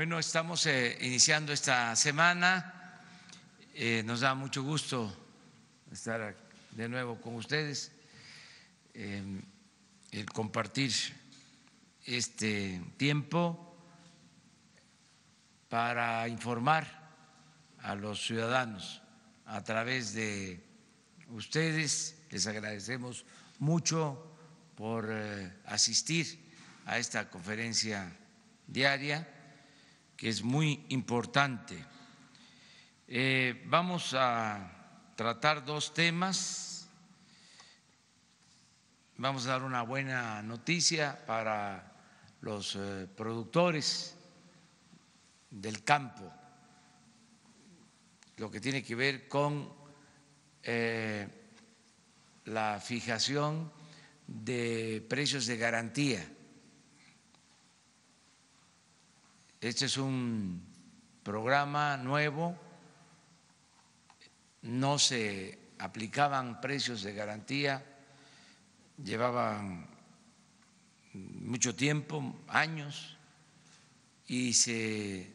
Bueno, estamos eh, iniciando esta semana. Eh, nos da mucho gusto estar de nuevo con ustedes, eh, el compartir este tiempo para informar a los ciudadanos a través de ustedes. Les agradecemos mucho por eh, asistir a esta conferencia diaria, que es muy importante. Eh, vamos a tratar dos temas. Vamos a dar una buena noticia para los eh, productores del campo, lo que tiene que ver con la fijación de precios de garantía. Este es un programa nuevo, no se aplicaban precios de garantía, llevaban mucho tiempo, años, y se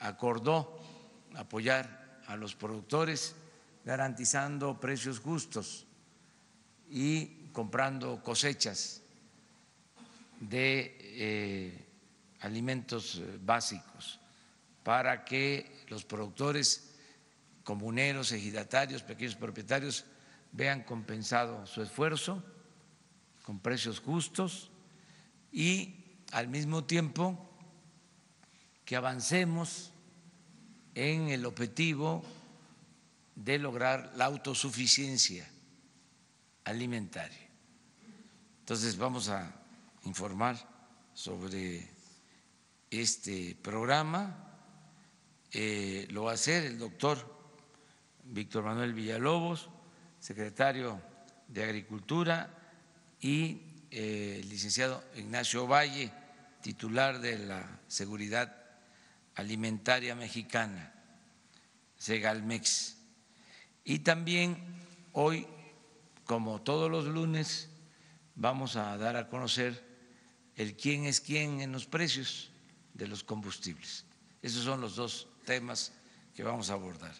acordó apoyar a los productores garantizando precios justos y comprando cosechas de eh, alimentos eh, básicos para que los productores comuneros, ejidatarios, pequeños propietarios vean compensado su esfuerzo con precios justos y al mismo tiempo que avancemos en el objetivo de lograr la autosuficiencia alimentaria. Entonces vamos a informar sobre este programa. Eh, lo va a hacer el doctor Víctor Manuel Villalobos, secretario de Agricultura, y eh, el licenciado Ignacio Valle, titular de la Seguridad Alimentaria Mexicana, Segalmex. Y también hoy, como todos los lunes, vamos a dar a conocer el quién es quién en los precios de los combustibles. Esos son los dos temas que vamos a abordar.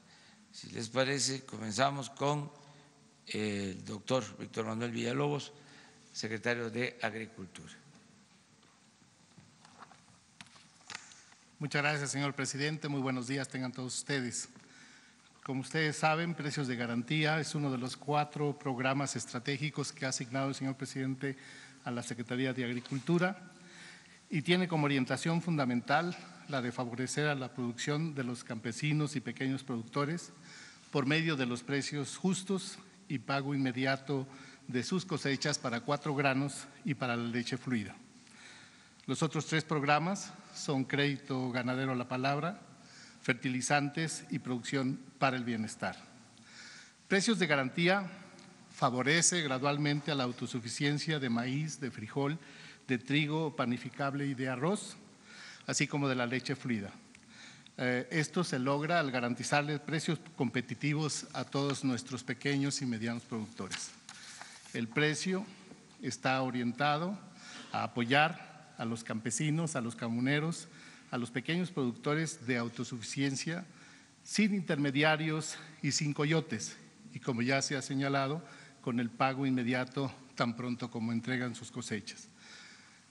Si les parece, comenzamos con el doctor Víctor Manuel Villalobos, secretario de Agricultura. Muchas gracias, señor presidente. Muy buenos días tengan todos ustedes. Como ustedes saben, Precios de Garantía es uno de los cuatro programas estratégicos que ha asignado el señor presidente a la Secretaría de Agricultura y tiene como orientación fundamental la de favorecer a la producción de los campesinos y pequeños productores por medio de los precios justos y pago inmediato de sus cosechas para cuatro granos y para la leche fluida. Los otros tres programas son Crédito Ganadero a la Palabra, fertilizantes y producción para el bienestar. Precios de garantía favorece gradualmente a la autosuficiencia de maíz, de frijol, de trigo panificable y de arroz, así como de la leche fluida. Eh, esto se logra al garantizarle precios competitivos a todos nuestros pequeños y medianos productores. El precio está orientado a apoyar a los campesinos, a los camuneros, a los pequeños productores de autosuficiencia sin intermediarios y sin coyotes, y como ya se ha señalado, con el pago inmediato tan pronto como entregan sus cosechas.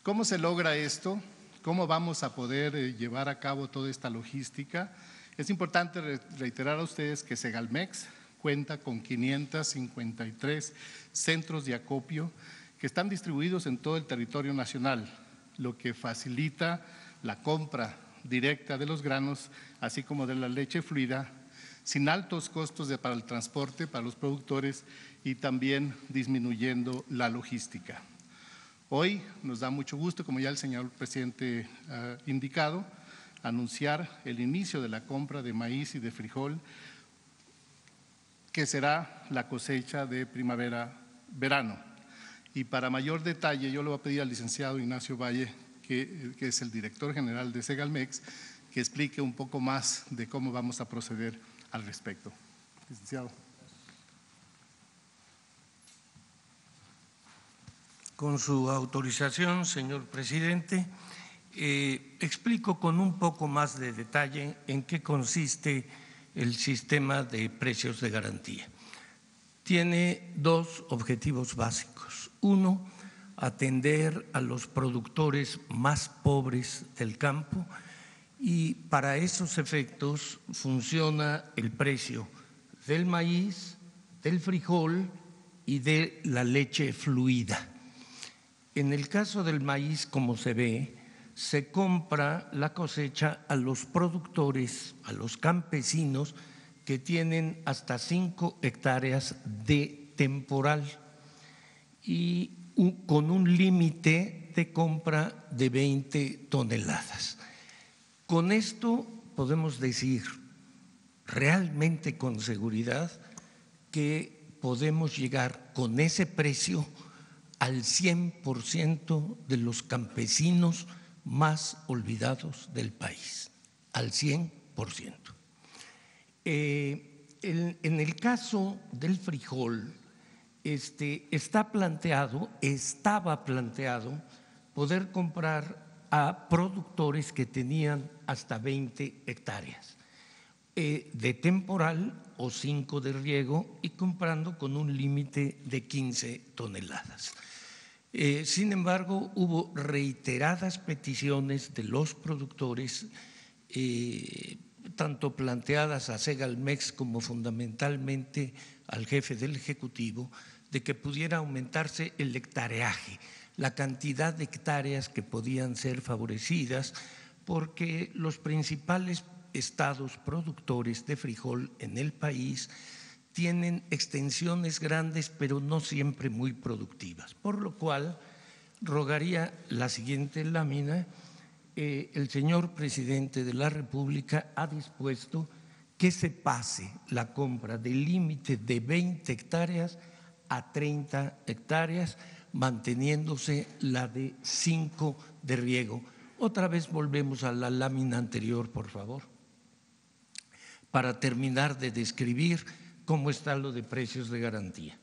¿Cómo se logra esto? ¿Cómo vamos a poder eh, llevar a cabo toda esta logística? Es importante reiterar a ustedes que Segalmex cuenta con 553 centros de acopio que están distribuidos en todo el territorio nacional, lo que facilita la compra directa de los granos, así como de la leche fluida, sin altos costos para el transporte para los productores y también disminuyendo la logística. Hoy nos da mucho gusto, como ya el señor presidente ha indicado, anunciar el inicio de la compra de maíz y de frijol, que será la cosecha de primavera-verano. Y para mayor detalle, yo le voy a pedir al licenciado Ignacio Valle que, es el director general de Segalmex, que explique un poco más de cómo vamos a proceder al respecto. Licenciado. Con su autorización, señor presidente, Eh, explico con un poco más de detalle en qué consiste el sistema de precios de garantía. Tiene dos objetivos básicos. Uno, atender a los productores más pobres del campo y para esos efectos funciona el precio del maíz, del frijol y de la leche fluida. En el caso del maíz, como se ve, se compra la cosecha a los productores, a los campesinos que tienen hasta cinco hectáreas de temporal y con un límite de compra de 20 toneladas. Con esto podemos decir realmente con seguridad que podemos llegar con ese precio al 100% de los campesinos más olvidados del país, al 100%. Eh, en, el caso del frijol, este, está planteado, estaba planteado poder comprar a productores que tenían hasta 20 hectáreas eh, de temporal o 5 de riego y comprando con un límite de 15 toneladas. Eh, sin embargo, hubo reiteradas peticiones de los productores, eh, tanto planteadas a Segalmex como fundamentalmente al jefe del Ejecutivo, de que pudiera aumentarse el hectareaje, la cantidad de hectáreas que podían ser favorecidas, porque los principales estados productores de frijol en el país tienen extensiones grandes, pero no siempre muy productivas. Por lo cual, rogaría la siguiente lámina. Eh, el señor presidente de la República ha dispuesto que se pase la compra del límite de 20 hectáreas a 30 hectáreas, manteniéndose la de 5 de riego. Otra vez volvemos a la lámina anterior, por favor, para terminar de describir cómo está lo de precios de garantía.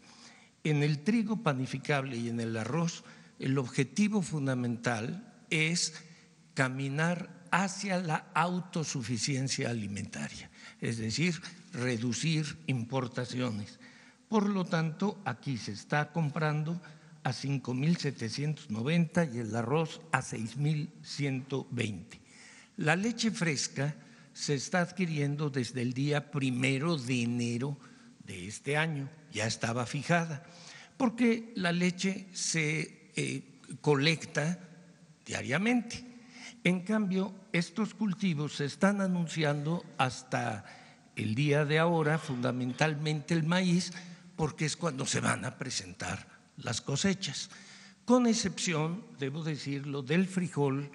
En el trigo panificable y en el arroz, el objetivo fundamental es caminar hacia la autosuficiencia alimentaria, es decir, reducir importaciones. Por lo tanto, aquí se está comprando a 5.790 y el arroz a 6.120. La leche fresca se está adquiriendo desde el día primero de enero de este año, ya estaba fijada, porque la leche se eh, colecta diariamente. En cambio, estos cultivos se están anunciando hasta el día de ahora, fundamentalmente el maíz, porque es cuando se van a presentar las cosechas. Con excepción, debo decirlo, del frijol,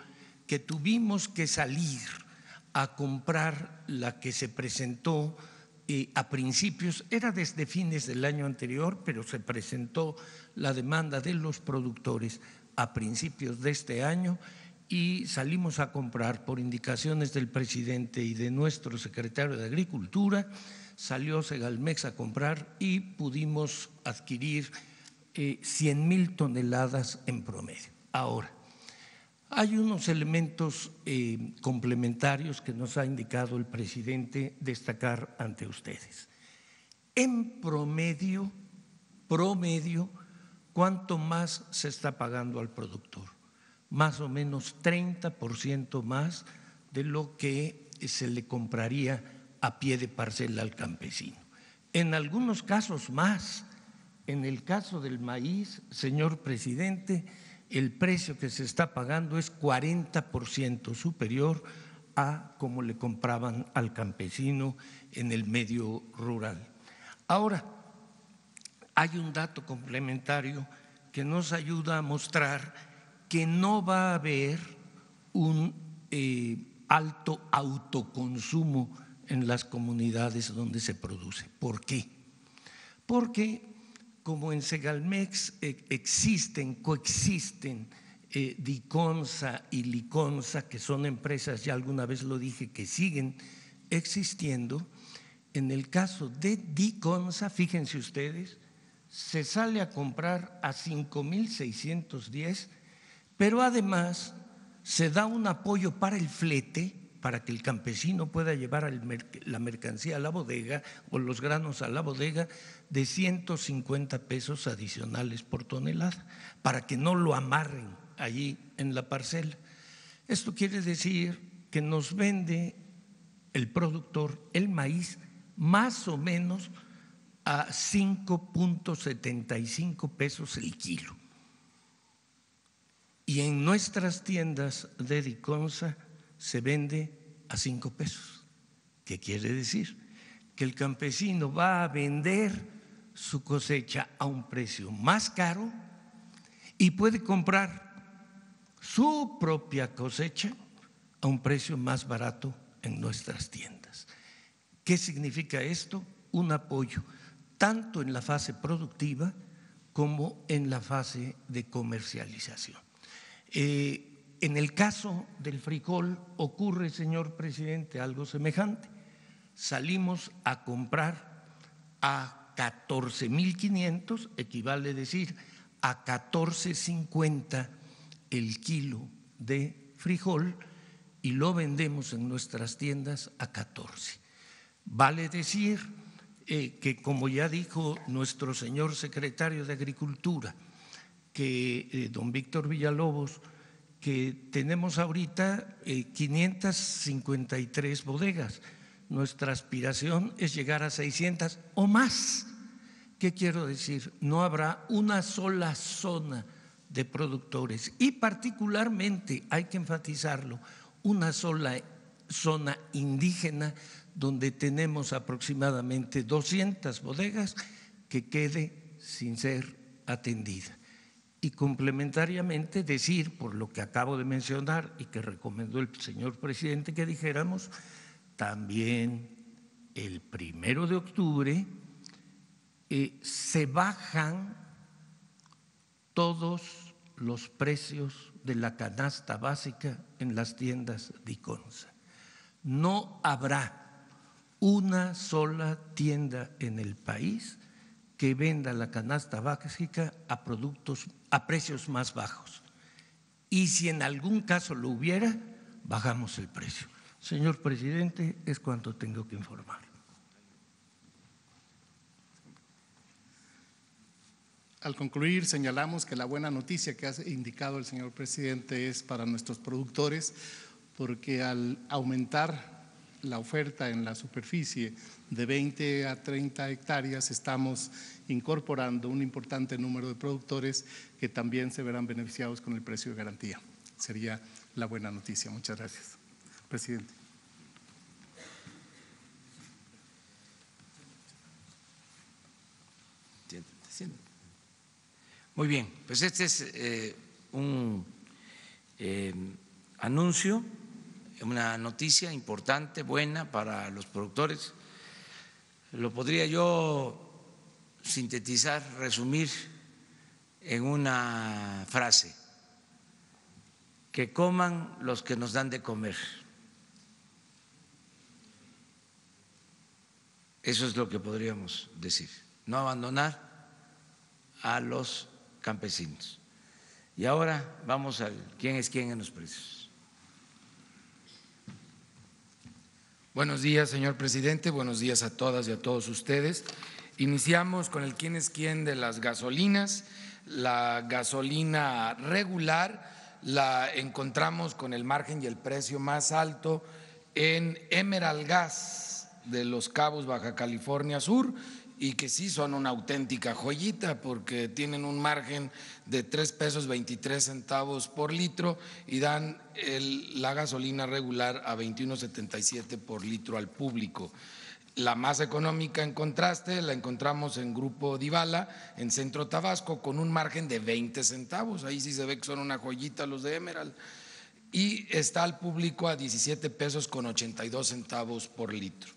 que tuvimos que salir a comprar la que se presentó a principios, era desde fines del año anterior, pero se presentó la demanda de los productores a principios de este año y salimos a comprar por indicaciones del presidente y de nuestro secretario de Agricultura, salió Segalmex a comprar y pudimos adquirir 100 eh, mil toneladas en promedio. Ahora, hay unos elementos eh, complementarios que nos ha indicado el presidente destacar ante ustedes. En promedio, promedio, ¿cuánto más se está pagando al productor? Más o menos 30% más de lo que se le compraría a pie de parcela al campesino. En algunos casos más. En el caso del maíz, señor presidente, el precio que se está pagando es 40% superior a como le compraban al campesino en el medio rural. Ahora, hay un dato complementario que nos ayuda a mostrar que no va a haber un eh, alto autoconsumo en las comunidades donde se produce. ¿Por qué? Porque como en Segalmex eh, existen, coexisten eh, Diconsa y Liconsa, que son empresas, ya alguna vez lo dije, que siguen existiendo, en el caso de Diconsa, fíjense ustedes, se sale a comprar a 5.610, pero además se da un apoyo para el flete, para que el campesino pueda llevar la mercancía a la bodega o los granos a la bodega de 150 pesos adicionales por tonelada, para que no lo amarren allí en la parcela. Esto quiere decir que nos vende el productor el maíz más o menos a 5.75 pesos el kilo. Y en nuestras tiendas de Diconsa se vende a 5 pesos. ¿Qué quiere decir? Que el campesino va a vender su cosecha a un precio más caro y puede comprar su propia cosecha a un precio más barato en nuestras tiendas. ¿Qué significa esto? Un apoyo tanto en la fase productiva como en la fase de comercialización. Eh, en el caso del frijol ocurre, señor presidente, algo semejante. Salimos a comprar a 14.500, equivale decir a 14.50 el kilo de frijol y lo vendemos en nuestras tiendas a 14. Vale decir eh, que, como ya dijo nuestro señor secretario de Agricultura, que eh, don Víctor Villalobos, que tenemos ahorita 553 eh, bodegas. Nuestra aspiración es llegar a 600 o más. ¿Qué quiero decir? No habrá una sola zona de productores y particularmente, hay que enfatizarlo, una sola zona indígena donde tenemos aproximadamente 200 bodegas que quede sin ser atendida. Y complementariamente decir, por lo que acabo de mencionar y que recomendó el señor presidente que dijéramos, también el primero de octubre eh, se bajan todos los precios de la canasta básica en las tiendas de Iconza. No habrá una sola tienda en el país que venda la canasta básica a productos a precios más bajos. Y si en algún caso lo hubiera, bajamos el precio. Señor presidente, es cuanto tengo que informar. Al concluir, señalamos que la buena noticia que ha indicado el señor presidente es para nuestros productores, porque al aumentar la oferta en la superficie de 20 a 30 hectáreas, estamos incorporando un importante número de productores que también se verán beneficiados con el precio de garantía. Sería la buena noticia. Muchas gracias, presidente. Muy bien, pues este es eh, un eh, anuncio una noticia importante, buena para los productores. Lo podría yo sintetizar, resumir en una frase, que coman los que nos dan de comer. Eso es lo que podríamos decir, no abandonar a los campesinos. Y ahora vamos al quién es quién en los precios. Buenos días, señor presidente. Buenos días a todas y a todos ustedes. Iniciamos con el quién es quién de las gasolinas. La gasolina regular la encontramos con el margen y el precio más alto en Emerald Gas de Los Cabos, Baja California Sur, y que sí son una auténtica joyita porque tienen un margen de tres pesos 23 centavos por litro y dan la gasolina regular a 21.77 por litro al público. La más económica en contraste la encontramos en Grupo Divala, en Centro Tabasco, con un margen de 20 centavos. Ahí sí se ve que son una joyita los de Emerald. Y está al público a 17 pesos con 82 centavos por litro.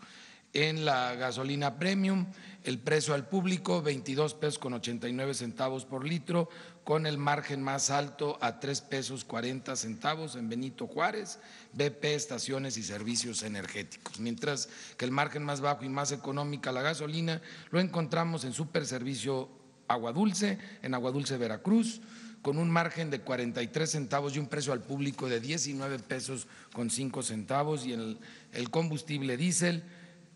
En la gasolina premium el precio al público 22 pesos con 89 centavos por litro, con el margen más alto a 3 pesos 40 centavos en Benito Juárez, BP Estaciones y Servicios Energéticos. Mientras que el margen más bajo y más económica la gasolina lo encontramos en Super Servicio Agua Dulce, en Agua Dulce Veracruz, con un margen de 43 centavos y un precio al público de 19 pesos con 5 centavos y el, el combustible diésel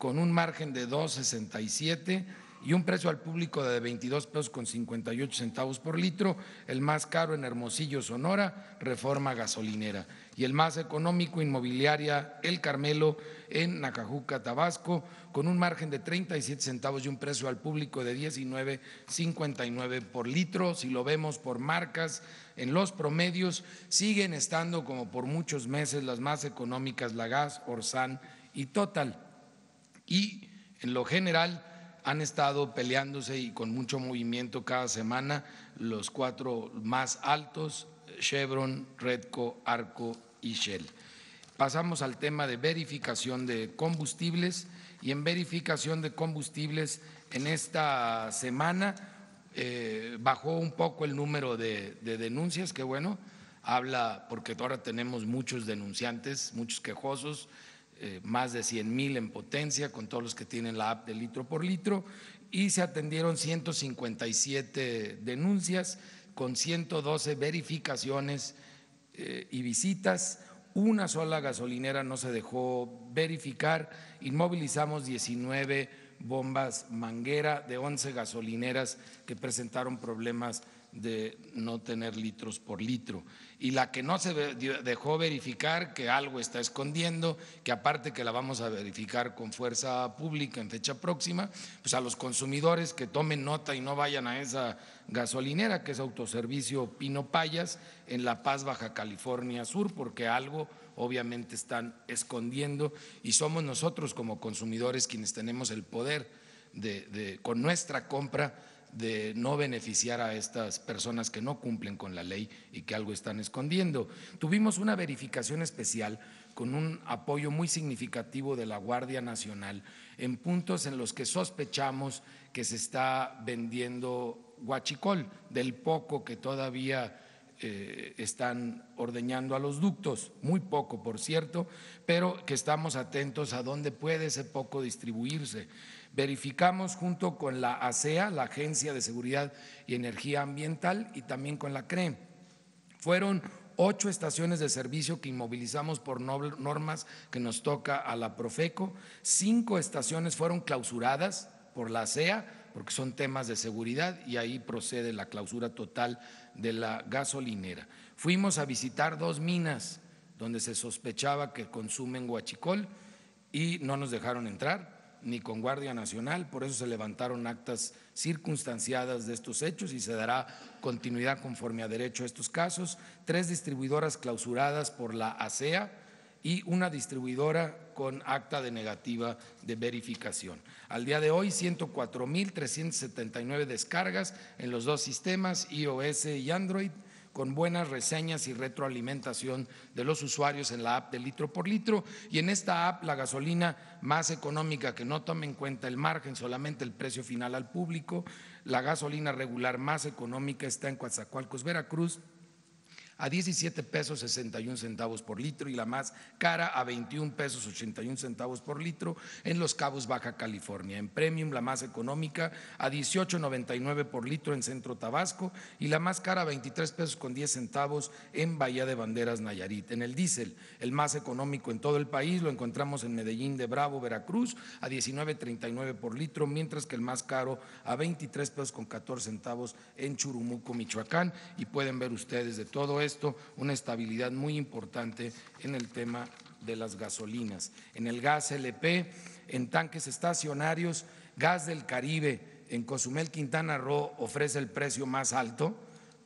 con un margen de 2.67 y un precio al público de 22 pesos con 58 centavos por litro, el más caro en Hermosillo, Sonora, Reforma Gasolinera, y el más económico, Inmobiliaria El Carmelo, en Nacajuca, Tabasco, con un margen de 37 centavos y un precio al público de 19.59 por litro. Si lo vemos por marcas, en los promedios siguen estando como por muchos meses las más económicas, la Gas, Orsan y Total. Y en lo general, han estado peleándose y con mucho movimiento cada semana los cuatro más altos, Chevron, Redco, Arco y Shell. Pasamos al tema de verificación de combustibles y en verificación de combustibles en esta semana eh, bajó un poco el número de, de denuncias, que bueno, habla porque ahora tenemos muchos denunciantes, muchos quejosos, más de 100 mil en potencia, con todos los que tienen la app de litro por litro, y se atendieron 157 denuncias con 112 verificaciones eh, y visitas. Una sola gasolinera no se dejó verificar. Inmovilizamos 19 bombas manguera de 11 gasolineras que presentaron problemas de no tener litros por litro. Y la que no se dejó verificar, que algo está escondiendo, que aparte que la vamos a verificar con fuerza pública en fecha próxima, pues a los consumidores que tomen nota y no vayan a esa gasolinera, que es Autoservicio Pino Payas, en La Paz, Baja California Sur, porque algo obviamente están escondiendo y somos nosotros como consumidores quienes tenemos el poder de con nuestra compra de no beneficiar a estas personas que no cumplen con la ley y que algo están escondiendo. Tuvimos una verificación especial con un apoyo muy significativo de la Guardia Nacional en puntos en los que sospechamos que se está vendiendo guachicol, del poco que todavía eh, están ordeñando a los ductos, muy poco por cierto, pero que estamos atentos a dónde puede ese poco distribuirse. Verificamos junto con la ASEA, la Agencia de Seguridad y Energía Ambiental, y también con la CRE. Fueron ocho estaciones de servicio que inmovilizamos por normas que nos toca a la Profeco. Cinco estaciones fueron clausuradas por la ASEA porque son temas de seguridad y ahí procede la clausura total de la gasolinera. Fuimos a visitar dos minas donde se sospechaba que consumen guachicol y no nos dejaron entrar ni con Guardia Nacional, por eso se levantaron actas circunstanciadas de estos hechos y se dará continuidad conforme a derecho a estos casos. Tres distribuidoras clausuradas por la ASEA y una distribuidora con acta de negativa de verificación. Al día de hoy, 104.379 descargas en los dos sistemas, iOS y Android con buenas reseñas y retroalimentación de los usuarios en la app de litro por litro. Y en esta app, la gasolina más económica que no tome en cuenta el margen, solamente el precio final al público, la gasolina regular más económica está en Coatzacoalcos, Veracruz, a 17 pesos 61 centavos por litro y la más cara a 21 pesos 81 centavos por litro en Los Cabos, Baja California. En Premium, la más económica a 18.99 por litro en Centro Tabasco y la más cara a 23 pesos con 10 centavos en Bahía de Banderas, Nayarit. En el diésel, el más económico en todo el país, lo encontramos en Medellín de Bravo, Veracruz, a 19.39 por litro, mientras que el más caro a 23 pesos con 14 centavos en Churumuco, Michoacán. Y pueden ver ustedes de todo esto una estabilidad muy importante en el tema de las gasolinas. En el gas LP, en tanques estacionarios, gas del Caribe, en Cozumel, Quintana Roo ofrece el precio más alto,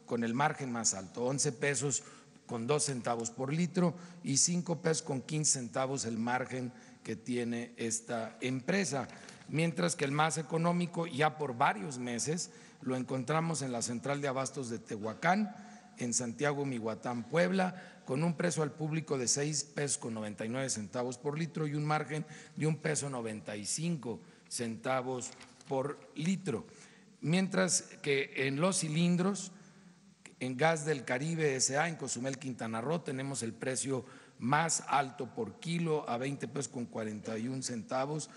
con el margen más alto, 11 pesos con 2 centavos por litro y 5 pesos con 15 centavos el margen que tiene esta empresa. Mientras que el más económico, ya por varios meses, lo encontramos en la central de abastos de Tehuacán, en Santiago, Mihuatán, Puebla, con un precio al público de 6 pesos con 99 centavos por litro y un margen de un peso 95 centavos por litro. Mientras que en los cilindros, en Gas del Caribe SA, en Cozumel, Quintana Roo, tenemos el precio más alto por kilo a 20 pesos con 41 centavos,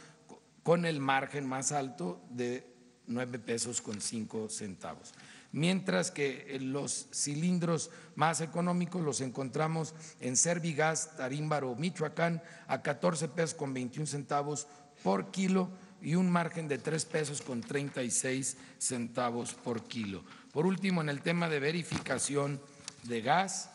con el margen más alto de 9 pesos con 5 centavos mientras que los cilindros más económicos los encontramos en Servigas, Tarímbaro, Michoacán, a 14 pesos con 21 centavos por kilo y un margen de 3 pesos con 36 centavos por kilo. Por último, en el tema de verificación de gas,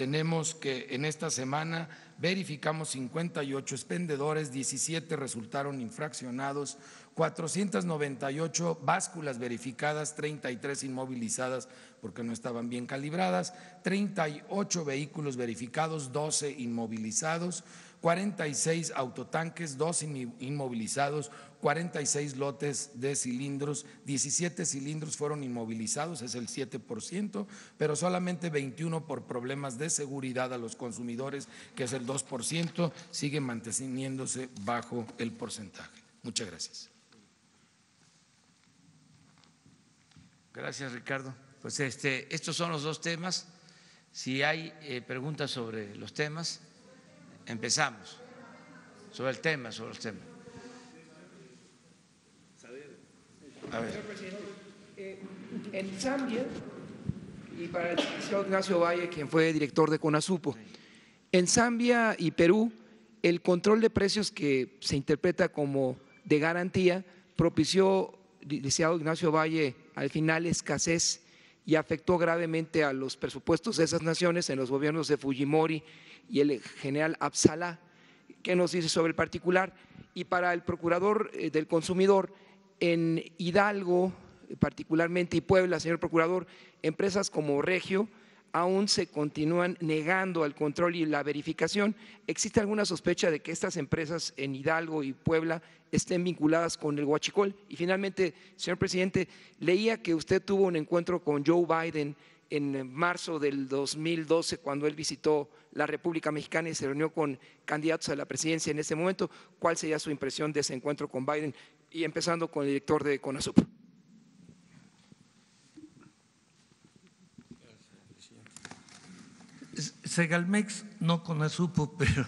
tenemos que en esta semana verificamos 58 expendedores, 17 resultaron infraccionados, 498 básculas verificadas, 33 inmovilizadas porque no estaban bien calibradas, 38 vehículos verificados, 12 inmovilizados, 46 autotanques, 2 inmovilizados, 46 lotes de cilindros, 17 cilindros fueron inmovilizados, es el 7%, pero solamente 21 por problemas de seguridad a los consumidores, que es el 2%, sigue manteniéndose bajo el porcentaje. Muchas gracias. Gracias, Ricardo. Pues este, estos son los dos temas. Si hay eh, preguntas sobre los temas, empezamos. Sobre el tema, sobre los temas. A ver. Eh, en Zambia, y para el licenciado Ignacio Valle, quien fue director de CONASUPO, en Zambia y Perú, el control de precios que se interpreta como de garantía propició, licenciado Ignacio Valle, al final escasez y afectó gravemente a los presupuestos de esas naciones en los gobiernos de Fujimori y el general Absalá. ¿Qué nos dice sobre el particular? Y para el procurador eh, del consumidor, en Hidalgo, particularmente y Puebla, señor procurador, empresas como Regio aún se continúan negando al control y la verificación. ¿Existe alguna sospecha de que estas empresas en Hidalgo y Puebla estén vinculadas con el huachicol? Y finalmente, señor presidente, leía que usted tuvo un encuentro con Joe Biden en marzo del 2012, cuando él visitó la República Mexicana y se reunió con candidatos a la presidencia en ese momento. ¿Cuál sería su impresión de ese encuentro con Biden? Y empezando con el director de CONASUP. Segalmex, no CONASUPO, pero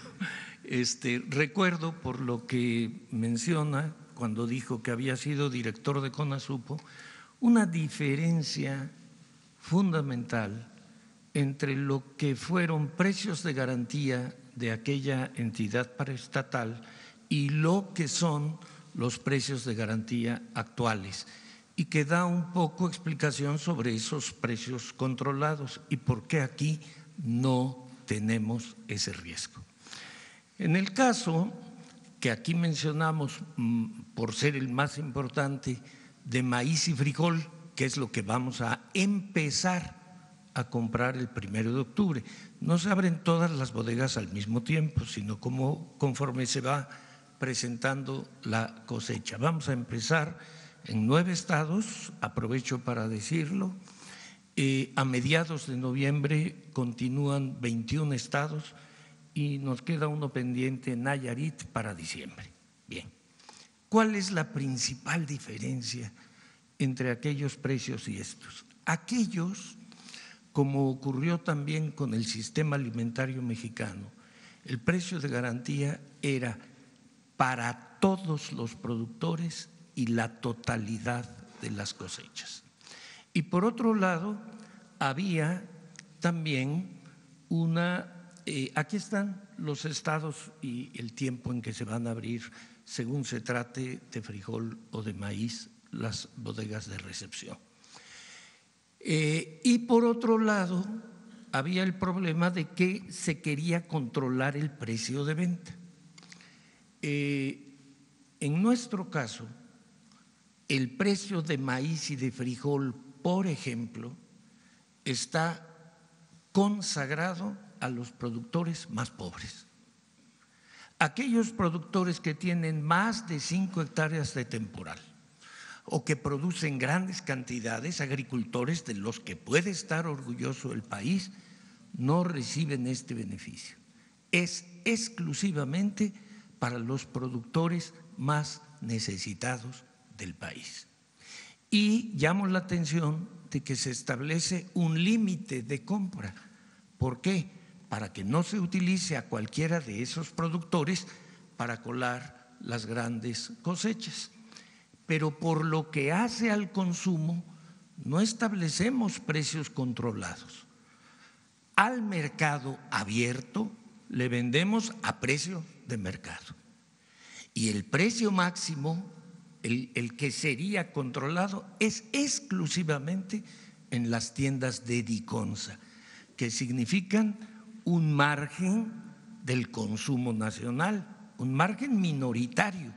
este, recuerdo por lo que menciona cuando dijo que había sido director de CONASUPO, una diferencia fundamental entre lo que fueron precios de garantía de aquella entidad paraestatal y lo que son los precios de garantía actuales y que da un poco explicación sobre esos precios controlados y por qué aquí no tenemos ese riesgo. En el caso que aquí mencionamos mm, por ser el más importante de maíz y frijol, que es lo que vamos a empezar a comprar el primero de octubre. No se abren todas las bodegas al mismo tiempo, sino como conforme se va presentando la cosecha. Vamos a empezar en nueve estados, aprovecho para decirlo. Eh, a mediados de noviembre continúan 21 estados y nos queda uno pendiente, Nayarit, para diciembre. Bien, ¿cuál es la principal diferencia? entre aquellos precios y estos. Aquellos, como ocurrió también con el sistema alimentario mexicano, el precio de garantía era para todos los productores y la totalidad de las cosechas. Y por otro lado, había también una, eh, aquí están los estados y el tiempo en que se van a abrir según se trate de frijol o de maíz las bodegas de recepción. Eh, y por otro lado, había el problema de que se quería controlar el precio de venta. Eh, en nuestro caso, el precio de maíz y de frijol, por ejemplo, está consagrado a los productores más pobres. Aquellos productores que tienen más de cinco hectáreas de temporal o que producen grandes cantidades, agricultores de los que puede estar orgulloso el país, no reciben este beneficio. Es exclusivamente para los productores más necesitados del país. Y llamo la atención de que se establece un límite de compra. ¿Por qué? Para que no se utilice a cualquiera de esos productores para colar las grandes cosechas pero por lo que hace al consumo no establecemos precios controlados. Al mercado abierto le vendemos a precio de mercado. Y el precio máximo, el, que sería controlado, es exclusivamente en las tiendas de Diconsa, que significan un margen del consumo nacional, un margen minoritario.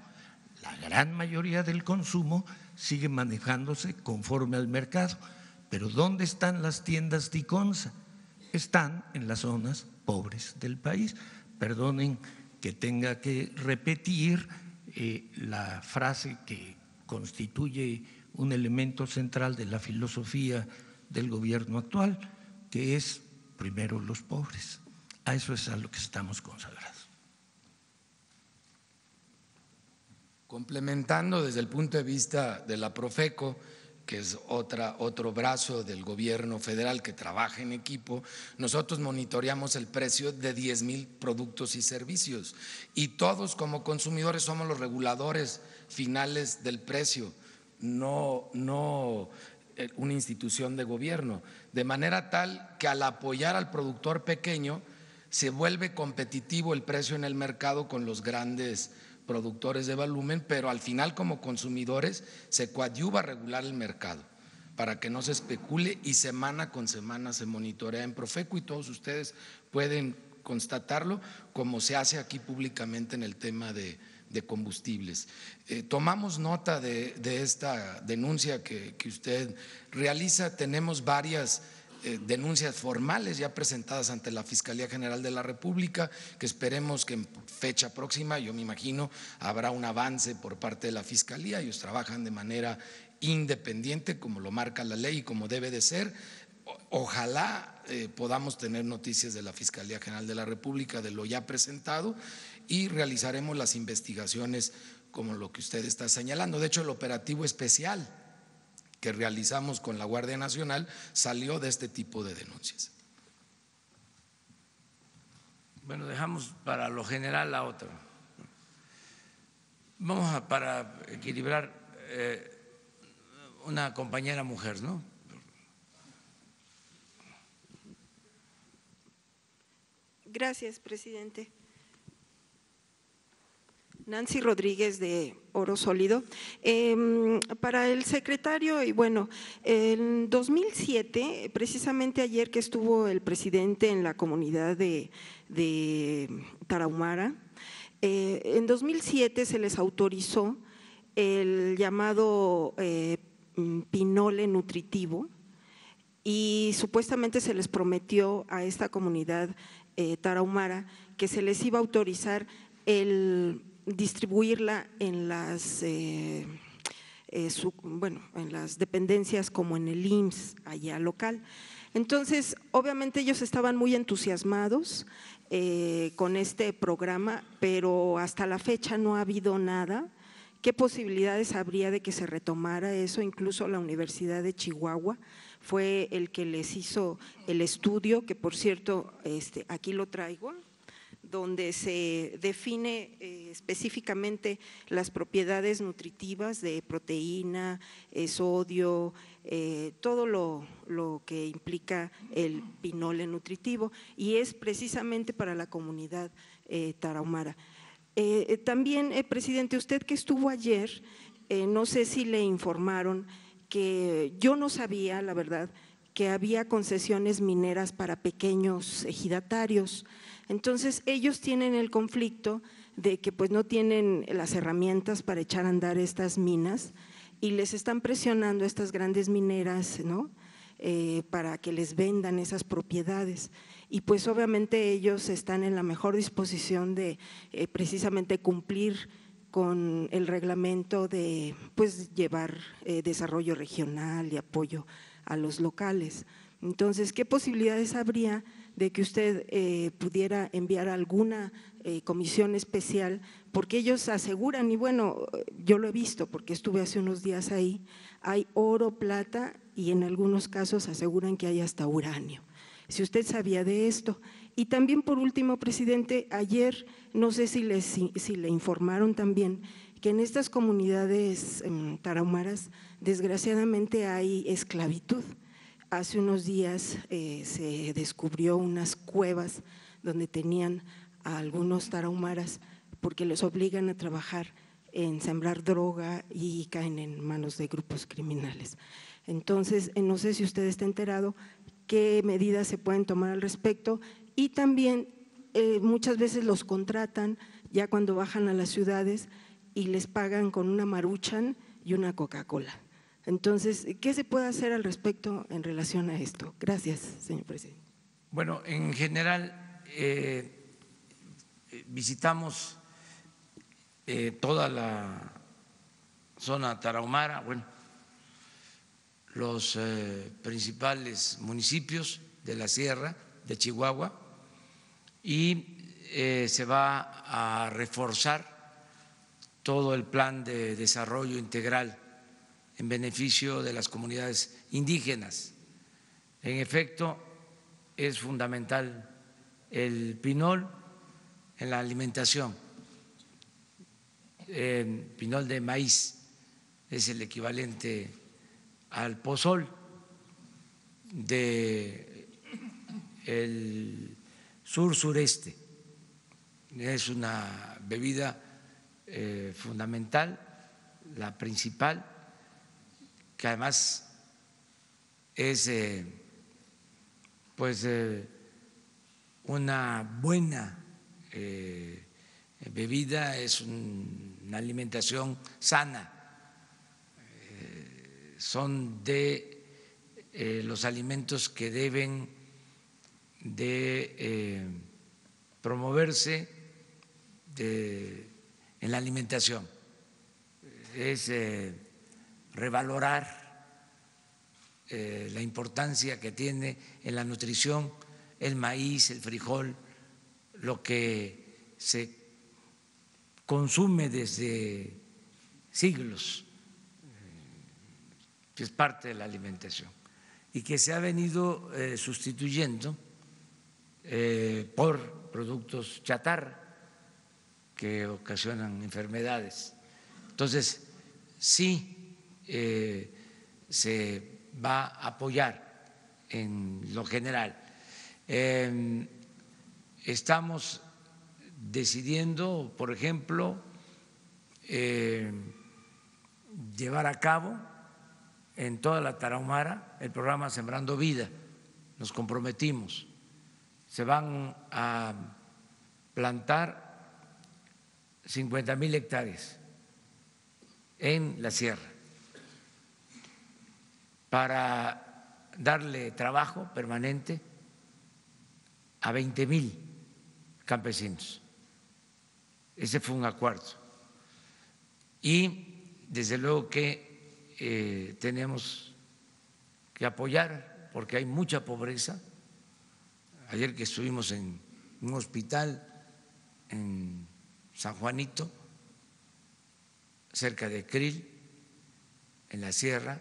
La gran mayoría del consumo sigue manejándose conforme al mercado. Pero ¿dónde están las tiendas Diconsa? Están en las zonas pobres del país. Perdonen que tenga que repetir eh, la frase que constituye un elemento central de la filosofía del gobierno actual, que es primero los pobres. A eso es a lo que estamos consagrados. Complementando desde el punto de vista de la Profeco, que es otra, otro brazo del gobierno federal que trabaja en equipo, nosotros monitoreamos el precio de 10 mil productos y servicios. Y todos como consumidores somos los reguladores finales del precio, no, no eh, una institución de gobierno, de manera tal que al apoyar al productor pequeño se vuelve competitivo el precio en el mercado con los grandes productores de volumen, pero al final como consumidores se coadyuva a regular el mercado para que no se especule y semana con semana se monitorea en Profeco y todos ustedes pueden constatarlo como se hace aquí públicamente en el tema de, combustibles. Eh, tomamos nota de, esta denuncia que, usted realiza, tenemos varias denuncias formales ya presentadas ante la Fiscalía General de la República, que esperemos que en fecha próxima, yo me imagino, habrá un avance por parte de la Fiscalía. Ellos trabajan de manera independiente, como lo marca la ley y como debe de ser. Ojalá eh, podamos tener noticias de la Fiscalía General de la República de lo ya presentado y realizaremos las investigaciones como lo que usted está señalando. De hecho, el operativo especial que realizamos con la Guardia Nacional salió de este tipo de denuncias. Bueno, dejamos para lo general la otra. Vamos a, para equilibrar eh, una compañera mujer, ¿no? Gracias, presidente. Nancy Rodríguez de Oro Sólido. Em, para el secretario, y bueno, en 2007, precisamente ayer que estuvo el presidente en la comunidad de, Tarahumara, eh, en 2007 se les autorizó el llamado eh, pinole nutritivo y supuestamente se les prometió a esta comunidad eh, tarahumara que se les iba a autorizar el distribuirla en las, eh, eh, bueno, en las dependencias como en el IMSS, allá local. Entonces, obviamente ellos estaban muy entusiasmados eh, con este programa, pero hasta la fecha no ha habido nada. ¿Qué posibilidades habría de que se retomara eso? Incluso la Universidad de Chihuahua fue el que les hizo el estudio, que por cierto, este, aquí lo traigo, donde se define eh, específicamente las propiedades nutritivas de proteína, eh, sodio, eh, todo lo, que implica el pinole nutritivo y es precisamente para la comunidad tarahumara. también, presidente, usted que estuvo ayer, no sé si le informaron que yo no sabía, la verdad, que había concesiones mineras para pequeños ejidatarios. Entonces ellos tienen el conflicto de que pues no tienen las herramientas para echar a andar estas minas y les están presionando estas grandes mineras, ¿no? Eh, para que les vendan esas propiedades. Y pues obviamente ellos están en la mejor disposición de eh, precisamente cumplir con el reglamento de pues llevar eh, desarrollo regional y apoyo a los locales. Entonces, ¿qué posibilidades habría de que usted eh, pudiera enviar alguna eh, comisión especial? Porque ellos aseguran, y bueno, yo lo he visto porque estuve hace unos días ahí, hay oro, plata y en algunos casos aseguran que hay hasta uranio. Si usted sabía de esto, Y también, por último, presidente, ayer, no sé si, si le informaron también, que en estas comunidades em, tarahumaras, desgraciadamente, hay esclavitud. Hace unos días eh, se descubrió unas cuevas donde tenían a algunos tarahumaras porque les obligan a trabajar en sembrar droga y caen en manos de grupos criminales. Entonces, eh, no sé si usted está enterado qué medidas se pueden tomar al respecto y también eh, muchas veces los contratan ya cuando bajan a las ciudades y les pagan con una maruchan y una Coca-Cola. Entonces, ¿qué se puede hacer al respecto en relación a esto? Gracias, señor presidente. Bueno, en general eh, visitamos eh, toda la zona tarahumara, bueno, los principales municipios de la sierra de Chihuahua, y eh, se va a reforzar todo el plan de desarrollo integral en beneficio de las comunidades indígenas. En efecto, es fundamental el pinol en la alimentación. El pinol de maíz es el equivalente al pozol de el sur-sureste. Es una bebida eh, fundamental, la principal, que además es eh, pues eh, una buena bebida, es una alimentación sana, son de los alimentos que deben de eh, promoverse en la alimentación, es eh, revalorar eh, la importancia que tiene en la nutrición el maíz, el frijol, lo que se consume desde siglos, que es parte de la alimentación, y que se ha venido sustituyendo eh, por productos chatarra que ocasionan enfermedades. Entonces, sí eh, se va a apoyar en lo general. Em, estamos decidiendo, por ejemplo, eh, llevar a cabo en toda la Tarahumara el programa Sembrando Vida. Nos comprometimos se van a plantar 50 mil hectáreas en la sierra para darle trabajo permanente a 20 mil campesinos. Ese fue un acuerdo. Y desde luego que eh, tenemos que apoyar, porque hay mucha pobreza ayer que estuvimos en un hospital en San Juanito, cerca de Krill, en la sierra,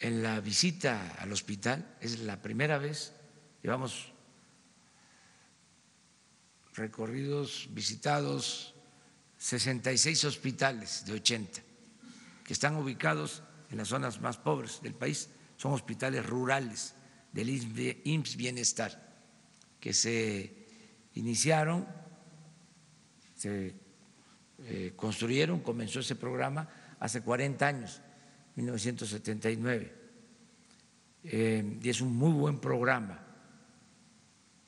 en la visita al hospital, es la primera vez, llevamos recorridos, visitados 66 hospitales de 80 que están ubicados en las zonas más pobres del país, son hospitales rurales del IMSS Bienestar, que se iniciaron, se eh, construyeron, comenzó ese programa hace 40 años, 1979, eh, y es un muy buen programa.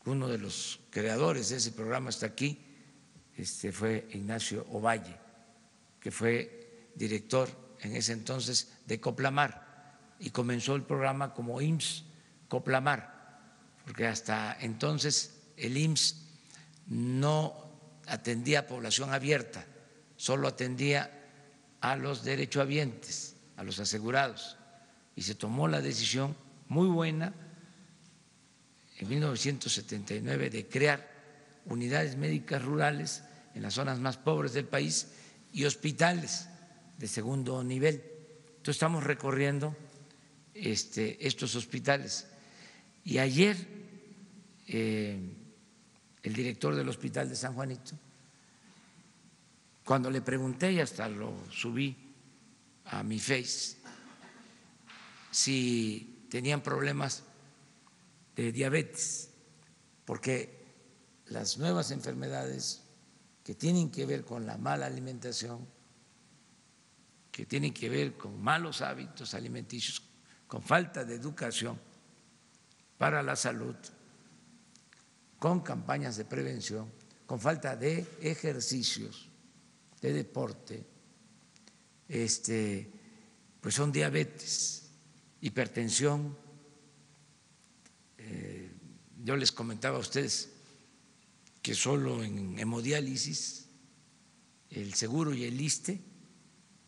Uno de los creadores de ese programa está aquí, este fue Ignacio Ovalle, que fue director en ese entonces de Coplamar y comenzó el programa como IMSS Coplamar, porque hasta entonces el IMSS no atendía a población abierta, solo atendía a los derechohabientes, a los asegurados, y se tomó la decisión muy buena en 1979 de crear unidades médicas rurales en las zonas más pobres del país y hospitales de segundo nivel. Entonces estamos recorriendo este, estos hospitales y ayer eh, el director del Hospital de San Juanito, cuando le pregunté, y hasta lo subí a mi face, si tenían problemas de diabetes, porque las nuevas enfermedades que tienen que ver con la mala alimentación, que tienen que ver con malos hábitos alimenticios, con falta de educación para la salud, con campañas de prevención, con falta de ejercicios, de deporte, este, pues son diabetes, hipertensión. Eh, yo les comentaba a ustedes que solo en hemodiálisis el seguro y el ISTE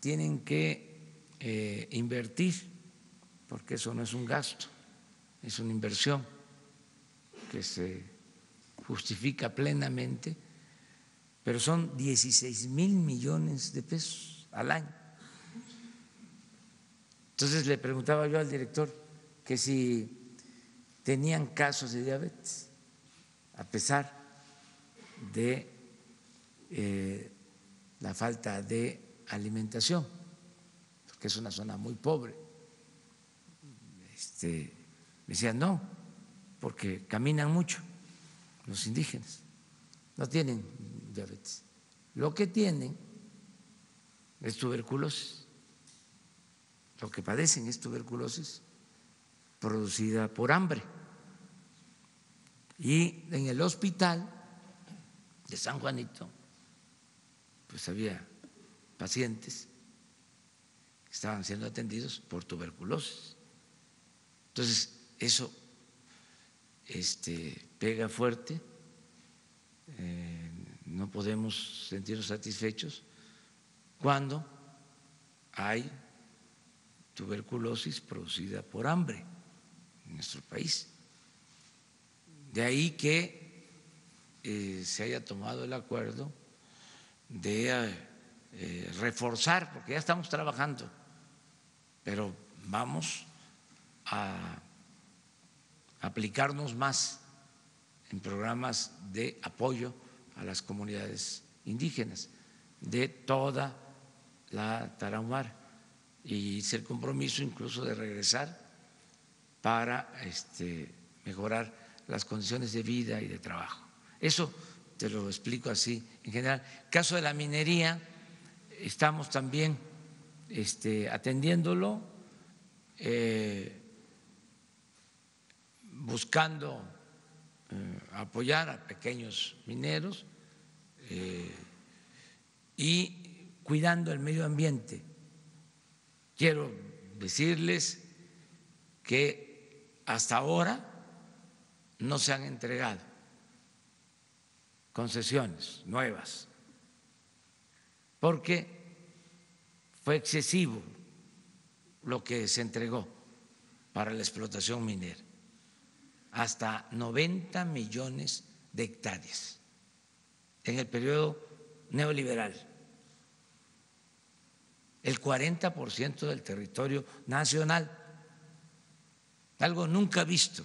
tienen que eh, invertir, porque eso no es un gasto, es una inversión que se justifica plenamente, pero son 16 mil millones de pesos al año. Entonces le preguntaba yo al director que si tenían casos de diabetes, a pesar de eh, la falta de alimentación, porque es una zona muy pobre. Este, me decían, no, porque caminan mucho los indígenas, no tienen diabetes. Lo que tienen es tuberculosis. Lo que padecen es tuberculosis producida por hambre. Y en el hospital de San Juanito, pues había pacientes que estaban siendo atendidos por tuberculosis. Entonces, eso este, pega fuerte, eh, no podemos sentirnos satisfechos cuando hay tuberculosis producida por hambre en nuestro país. De ahí que eh, se haya tomado el acuerdo de eh, reforzar, porque ya estamos trabajando, pero vamos a aplicarnos más en programas de apoyo a las comunidades indígenas de toda la Tarahumara y hice el compromiso incluso de regresar para este, mejorar las condiciones de vida y de trabajo. Eso te lo explico así en general. Caso de la minería, estamos también este, atendiéndolo. Eh, buscando eh, apoyar a pequeños mineros eh, y cuidando el medio ambiente. Quiero decirles que hasta ahora no se han entregado concesiones nuevas, porque fue excesivo lo que se entregó para la explotación minera hasta 90 millones de hectáreas en el periodo neoliberal. El 40% del territorio nacional, algo nunca visto,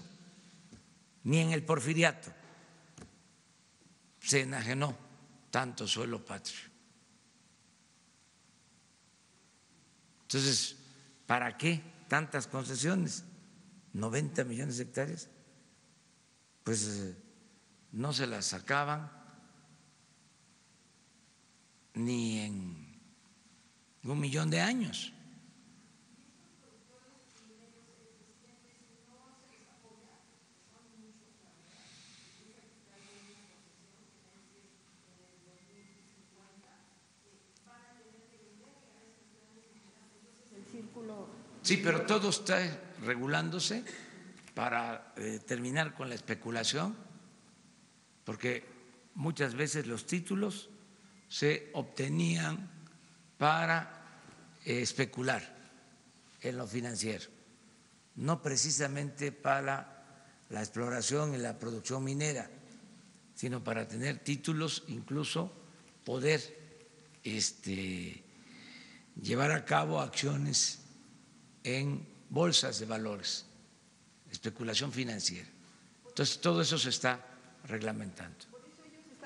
ni en el porfiriato se enajenó tanto suelo patrio. Entonces, ¿para qué tantas concesiones? 90 millones de hectáreas pues eh, no se las sacaban ni en un millón de años. Sí, pero todo está regulándose para eh, terminar con la especulación, porque muchas veces los títulos se obtenían para eh, especular en lo financiero, no precisamente para la exploración y la producción minera, sino para tener títulos, incluso poder este, llevar a cabo acciones en bolsas de valores especulación financiera. Entonces, todo eso se está reglamentando.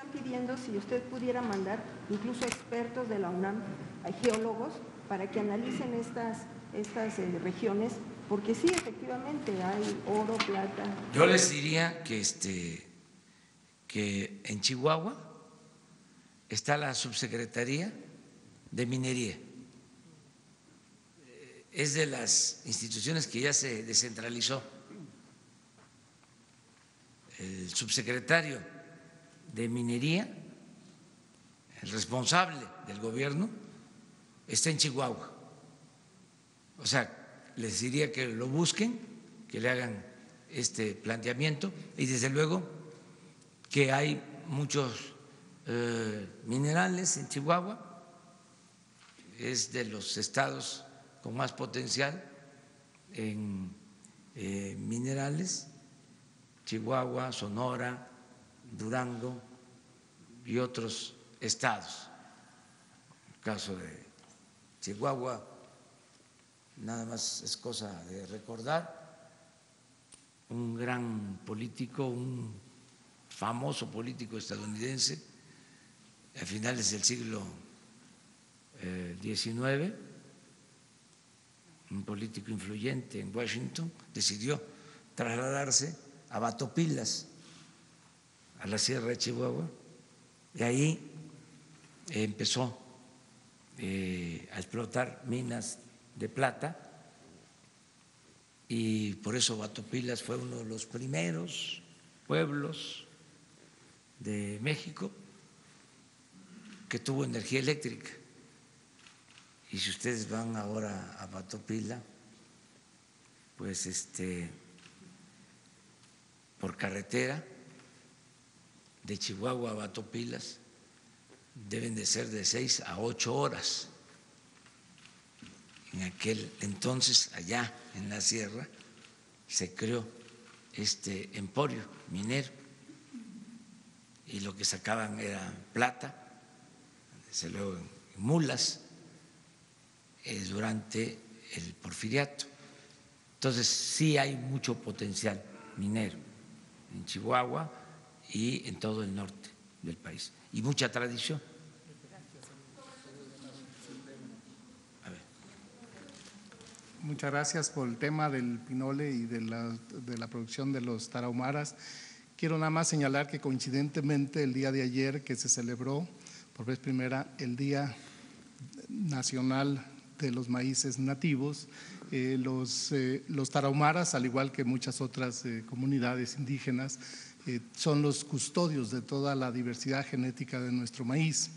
Están pidiendo si usted pudiera mandar incluso expertos de la UNAM, hay geólogos, para que analicen estas, estas eh, regiones, porque sí, efectivamente, hay oro, plata. Yo les diría que, este, que en Chihuahua está la subsecretaría de minería. Eh, Es de las instituciones que ya se descentralizó. El subsecretario de minería, el responsable del gobierno, está en Chihuahua. O sea, les diría que lo busquen, que le hagan este planteamiento y desde luego que hay muchos eh, minerales en Chihuahua, es de los estados con más potencial en eh, minerales, Chihuahua, Sonora, Durango y otros estados. El caso de Chihuahua, nada más es cosa de recordar, un gran político, un famoso político estadounidense a finales del siglo XIX, un político influyente en Washington, decidió trasladarse a Batopilas, a la Sierra de Chihuahua, y ahí empezó eh, a explotar minas de plata y por eso Batopilas fue uno de los primeros pueblos de México que tuvo energía eléctrica. Y si ustedes van ahora a Batopila, pues este por carretera de Chihuahua a Batopilas deben de ser de seis a ocho horas. En aquel entonces, allá en la sierra, se creó este emporio minero y lo que sacaban era plata, desde luego en mulas, eh, durante el porfiriato. Entonces sí hay mucho potencial minero en Chihuahua y en todo el norte del país y mucha tradición. Muchas gracias por el tema del pinole y de la, de la producción de los tarahumaras. Quiero nada más señalar que coincidentemente el día de ayer que se celebró por vez primera el Día Nacional de los Maíces Nativos, eh, los, eh, los tarahumaras, al igual que muchas otras eh, comunidades indígenas, eh, son los custodios de toda la diversidad genética de nuestro maíz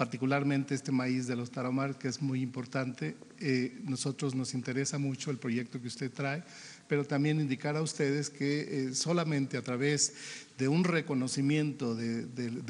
particularmente este maíz de los tarahumaras, que es muy importante. Eh, nosotros nos interesa mucho el proyecto que usted trae, pero también indicar a ustedes que eh, solamente a través de un reconocimiento de,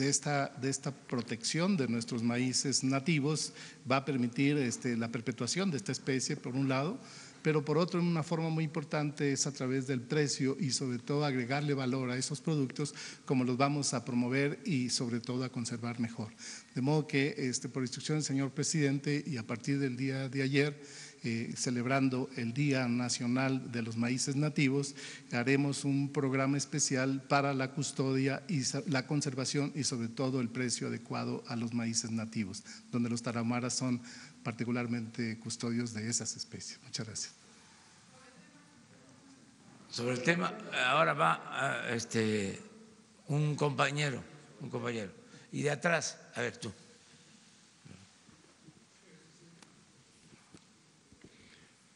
esta, de esta protección de nuestros maíces nativos va a permitir este, la perpetuación de esta especie, por un lado, pero por otro, una forma muy importante es a través del precio y sobre todo agregarle valor a esos productos como los vamos a promover y sobre todo a conservar mejor. De modo que este, por instrucción del señor presidente y a partir del día de ayer, eh, celebrando el Día Nacional de los Maíces Nativos, haremos un programa especial para la custodia y la conservación y sobre todo el precio adecuado a los maíces nativos, donde los tarahumaras son particularmente custodios de esas especies. Muchas gracias. Sobre el tema, ahora va este, un compañero, un compañero. Y de atrás, a ver tú.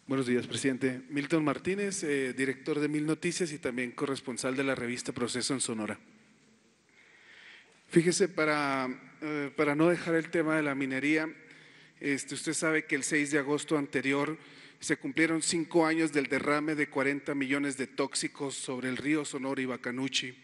Buenos días, presidente. Milton Martínez, eh, director de Mil Noticias y también corresponsal de la revista Proceso en Sonora. Fíjese, para, eh, para no dejar el tema de la minería, este, usted sabe que el 6 de agosto anterior se cumplieron cinco años del derrame de 40 millones de tóxicos sobre el río Sonora y Bacanuchi.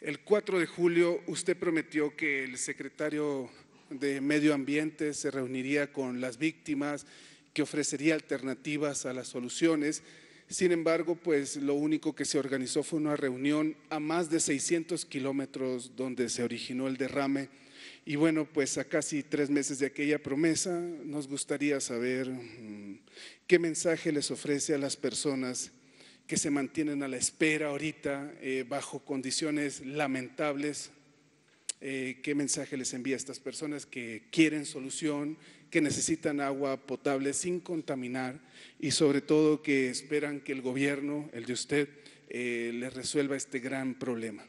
El 4 de julio usted prometió que el secretario de Medio Ambiente se reuniría con las víctimas, que ofrecería alternativas a las soluciones. Sin embargo, pues lo único que se organizó fue una reunión a más de 600 kilómetros donde se originó el derrame. Y bueno, pues a casi tres meses de aquella promesa, nos gustaría saber qué mensaje les ofrece a las personas que se mantienen a la espera ahorita eh, bajo condiciones lamentables. Eh, ¿Qué mensaje les envía a estas personas que quieren solución, que necesitan agua potable sin contaminar y sobre todo que esperan que el gobierno, el de usted, eh, les resuelva este gran problema?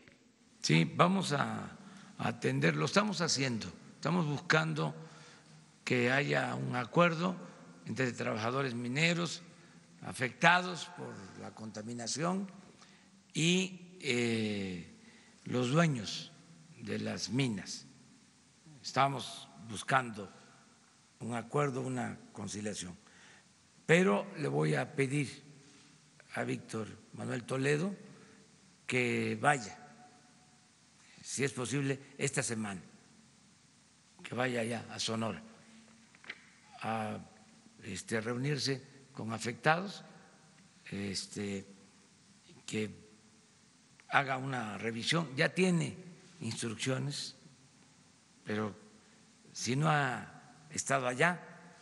Sí, vamos a atender, lo estamos haciendo, estamos buscando que haya un acuerdo entre trabajadores mineros afectados por la contaminación y eh, los dueños de las minas. Estamos buscando un acuerdo, una conciliación. Pero le voy a pedir a Víctor Manuel Toledo que vaya, si es posible, esta semana, que vaya allá a Sonora a este, reunirse con afectados, este, que haga una revisión. Ya tiene instrucciones, pero si no ha estado allá,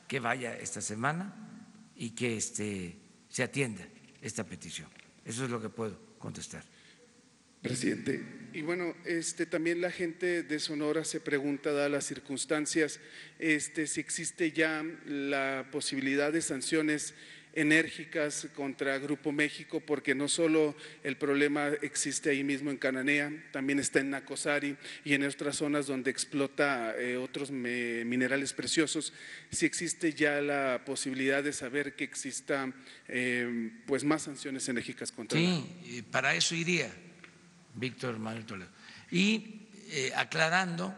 que vaya esta semana y que este, se atienda esta petición. Eso es lo que puedo contestar. Presidente, y bueno, este, también la gente de Sonora se pregunta, dadas las circunstancias, este, si existe ya la posibilidad de sanciones enérgicas contra Grupo México, porque no solo el problema existe ahí mismo en Cananea, también está en Nacosari y en otras zonas donde explota eh, otros minerales preciosos. Si existe ya la posibilidad de saber que exista eh, pues más sanciones enérgicas contra. Sí, para eso iría Víctor Manuel Toledo. Y eh, aclarando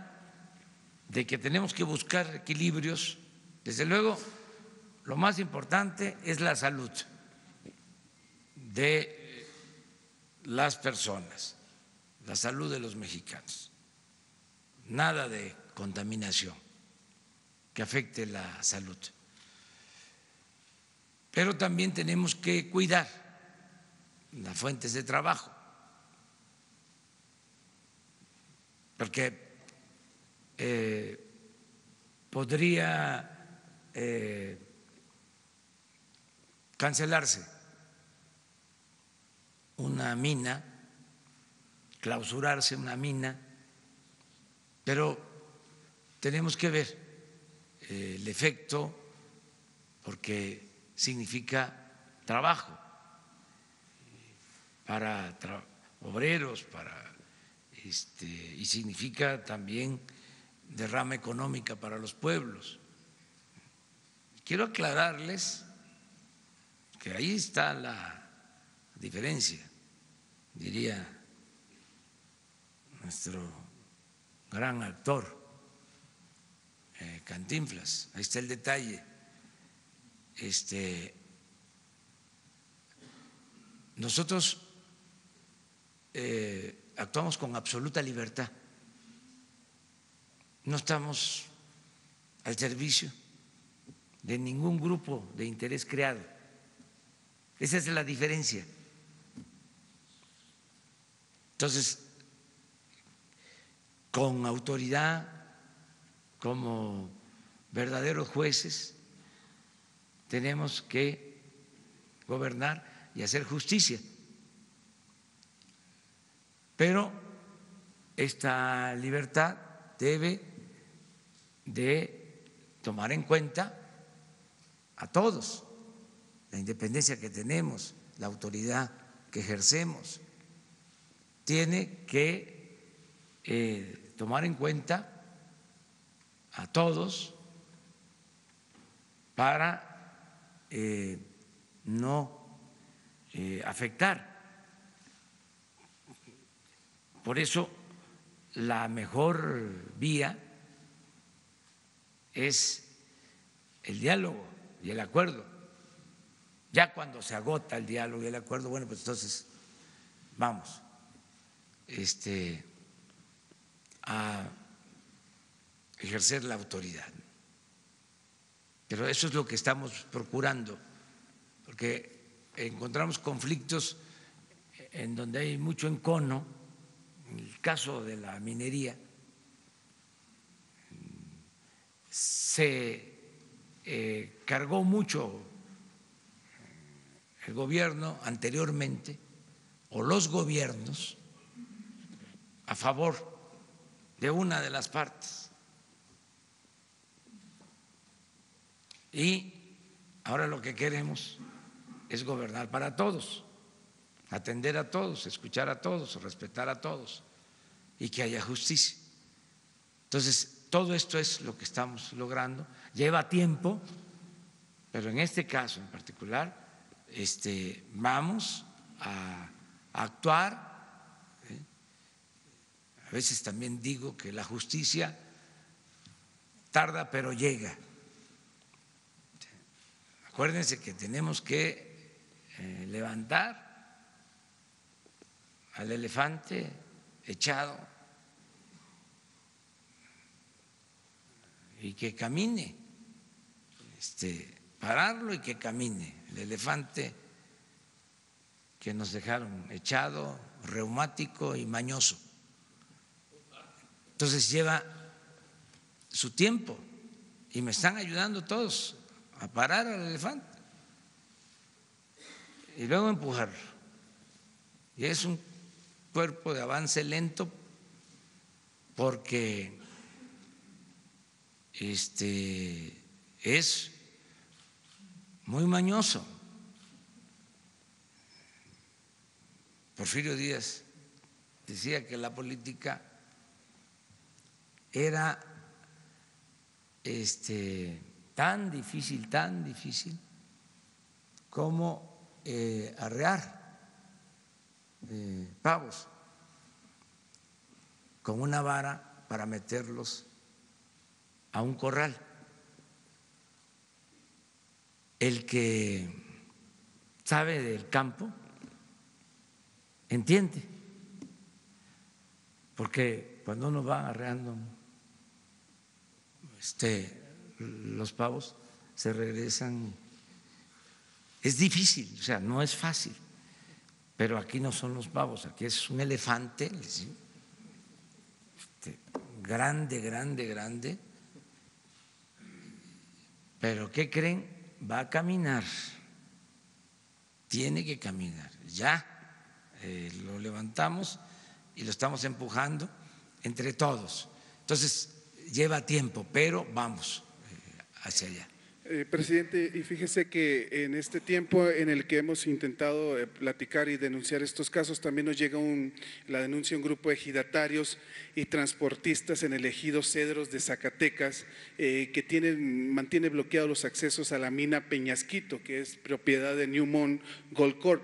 de que tenemos que buscar equilibrios, desde luego lo más importante es la salud de las personas, la salud de los mexicanos. Nada de contaminación que afecte la salud. Pero también tenemos que cuidar las fuentes de trabajo, porque eh, podría eh, cancelarse una mina, clausurarse una mina, pero tenemos que ver eh, el efecto porque significa trabajo para obreros, para este, y significa también derrama económica para los pueblos. Quiero aclararles que ahí está la diferencia, diría nuestro gran actor eh, Cantinflas, ahí está el detalle. Este, nosotros eh, actuamos con absoluta libertad, no estamos al servicio de ningún grupo de interés creado. Esa es la diferencia. Entonces, con autoridad, como verdaderos jueces, tenemos que gobernar y hacer justicia. Pero esta libertad debe de tomar en cuenta a todos la independencia que tenemos, la autoridad que ejercemos, tiene que eh, tomar en cuenta a todos para eh, no eh, afectar. Por eso la mejor vía es el diálogo y el acuerdo. Ya cuando se agota el diálogo y el acuerdo, bueno, pues entonces vamos este, a ejercer la autoridad. Pero eso es lo que estamos procurando, porque encontramos conflictos en donde hay mucho encono, en el caso de la minería, se eh, cargó mucho el gobierno anteriormente o los gobiernos a favor de una de las partes. Y ahora lo que queremos es gobernar para todos, atender a todos, escuchar a todos, respetar a todos y que haya justicia. Entonces, todo esto es lo que estamos logrando. Lleva tiempo, pero en este caso en particular, este, vamos a, actuar. ¿eh? A veces también digo que la justicia tarda, pero llega. Acuérdense que tenemos que eh, levantar al elefante echado y que camine, este, pararlo y que camine. El elefante que nos dejaron echado, reumático y mañoso. Entonces lleva su tiempo y me están ayudando todos a parar al elefante y luego empujarlo. Y es un cuerpo de avance lento porque este es muy mañoso. Porfirio Díaz decía que la política era este tan difícil, tan difícil como eh, arrear eh, pavos con una vara para meterlos a un corral. El que sabe del campo entiende, porque cuando uno va arreando este, los pavos se regresan. Es difícil, o sea, no es fácil, pero aquí no son los pavos, aquí es un elefante este, grande, grande, grande. Pero ¿qué creen? Va a caminar, tiene que caminar. Ya eh, lo levantamos y lo estamos empujando entre todos. Entonces, lleva tiempo, pero vamos hacia allá. Eh, presidente, y fíjese que en este tiempo en el que hemos intentado eh, platicar y denunciar estos casos, también nos llega la denuncia de un grupo de ejidatarios y transportistas en el ejido Cedros de Zacatecas eh, que mantiene bloqueados los accesos a la mina Peñasquito, que es propiedad de Newmont Gold Corp.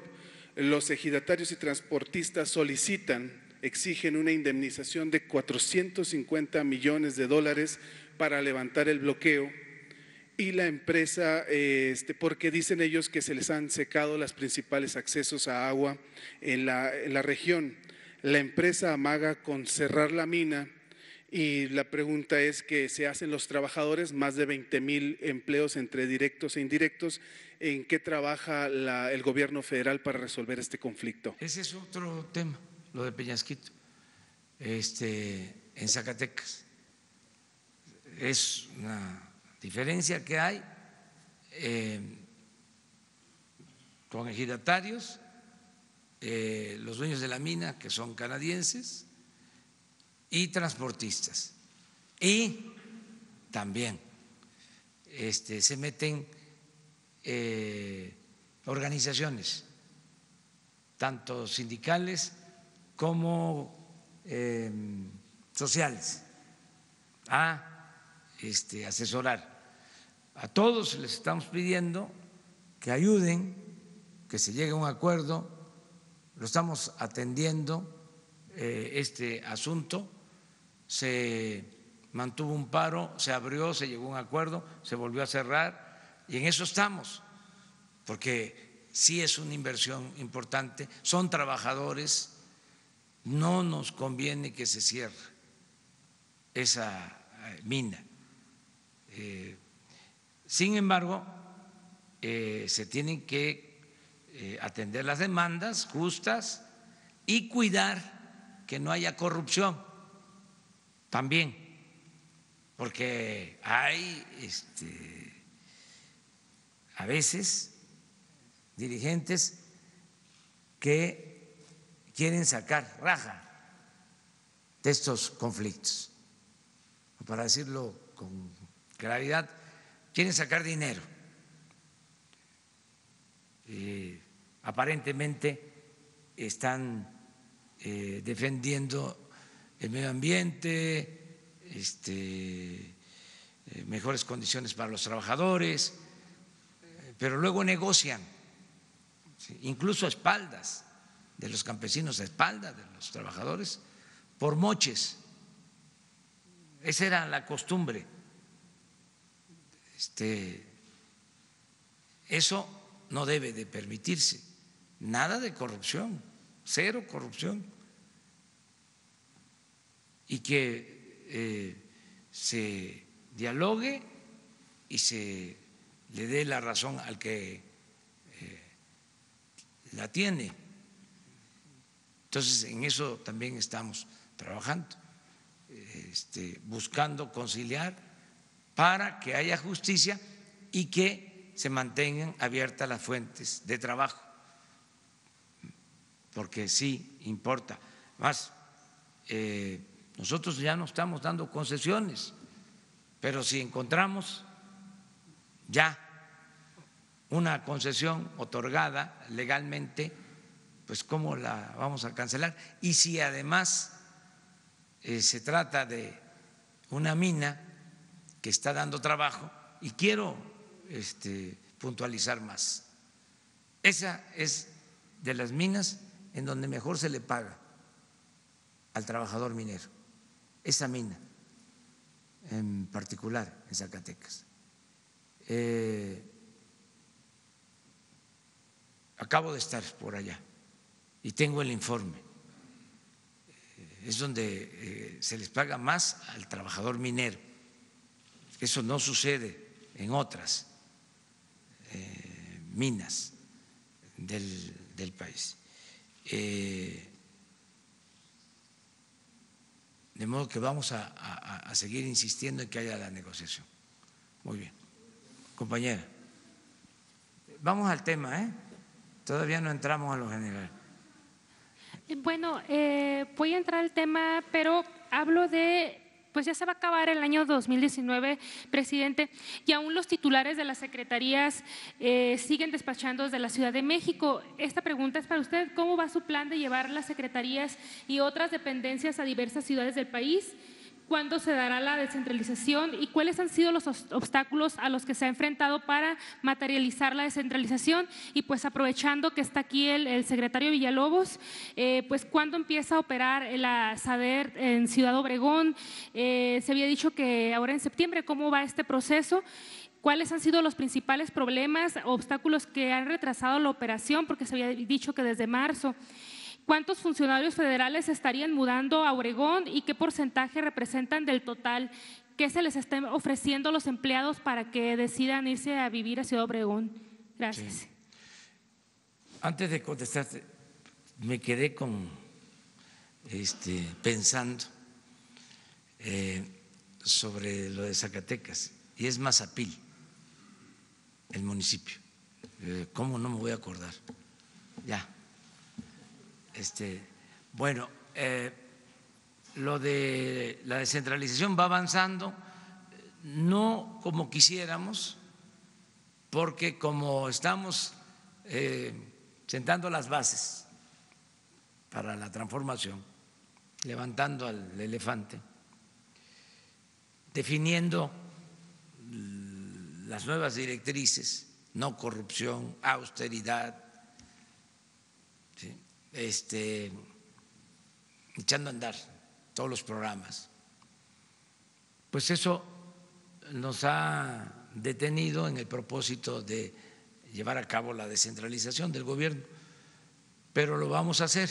Los ejidatarios y transportistas solicitan, exigen una indemnización de 450 millones de dólares para levantar el bloqueo y la empresa, este, porque dicen ellos que se les han secado los principales accesos a agua en la, en la región. La empresa amaga con cerrar la mina y la pregunta es que se hacen los trabajadores, más de 20 mil empleos entre directos e indirectos. ¿En qué trabaja la, el gobierno federal para resolver este conflicto? Ese es otro tema, lo de Peñasquito, este, en Zacatecas. Es una diferencia que hay eh, con ejidatarios, eh, los dueños de la mina, que son canadienses, y transportistas. Y también este, se meten eh, organizaciones, tanto sindicales como sociales, a este, asesorar. A todos les estamos pidiendo que ayuden, que se llegue a un acuerdo, lo estamos atendiendo eh, este asunto, se mantuvo un paro, se abrió, se llegó a un acuerdo, se volvió a cerrar y en eso estamos, porque sí es una inversión importante, son trabajadores, no nos conviene que se cierre esa eh, mina. Eh, sin embargo, eh, se tienen que eh, atender las demandas justas y cuidar que no haya corrupción también, porque hay este, a veces dirigentes que quieren sacar raja de estos conflictos. Para decirlo con claridad, quieren sacar dinero. Aparentemente están eh, defendiendo el medio ambiente, este, eh, mejores condiciones para los trabajadores, pero luego negocian, incluso a espaldas de los campesinos, a espaldas de los trabajadores, por moches. Esa era la costumbre. Este, eso no debe de permitirse. Nada de corrupción, cero corrupción. Y que eh, se dialogue y se le dé la razón al que eh, la tiene. Entonces, en eso también estamos trabajando, este, buscando conciliar para que haya justicia y que se mantengan abiertas las fuentes de trabajo, porque sí importa. Más, eh, nosotros ya no estamos dando concesiones, pero si encontramos ya una concesión otorgada legalmente, pues ¿cómo la vamos a cancelar? Y si además eh, se trata de una mina está dando trabajo, y quiero este, puntualizar más, esa es de las minas en donde mejor se le paga al trabajador minero, esa mina en particular en Zacatecas. Eh, acabo de estar por allá y tengo el informe. Eh, es donde eh, se les paga más al trabajador minero. Eso no sucede en otras minas del, país. de modo que vamos a seguir insistiendo en que haya la negociación. Muy bien. Compañera. Vamos al tema, ¿eh? Todavía no entramos a lo general. Bueno, eh, voy a entrar al tema, pero hablo de pues ya se va a acabar el año 2019, presidente, y aún los titulares de las secretarías eh, siguen despachando desde la Ciudad de México. Esta pregunta es para usted, ¿cómo va su plan de llevar las secretarías y otras dependencias a diversas ciudades del país? Cuándo se dará la descentralización y cuáles han sido los obstáculos a los que se ha enfrentado para materializar la descentralización. Y pues aprovechando que está aquí el, secretario Villalobos, eh, pues cuándo empieza a operar la SADER en Ciudad Obregón. Eh, se había dicho que ahora en septiembre, ¿cómo va este proceso? ¿Cuáles han sido los principales problemas, obstáculos que han retrasado la operación? Porque se había dicho que desde marzo. ¿Cuántos funcionarios federales estarían mudando a Oregón y qué porcentaje representan del total? ¿Qué se les está ofreciendo los empleados para que decidan irse a vivir a Ciudad Obregón? Gracias. Antes de contestarte, me quedé con este, pensando eh, sobre lo de Zacatecas y es Mazapil, el municipio. Eh, ¿Cómo no me voy a acordar? Ya. Este, bueno, eh, lo de la descentralización va avanzando, no como quisiéramos, porque como estamos eh, sentando las bases para la transformación, levantando al elefante, definiendo las nuevas directrices, no corrupción, austeridad, este, echando a andar todos los programas. Pues eso nos ha detenido en el propósito de llevar a cabo la descentralización del gobierno, pero lo vamos a hacer.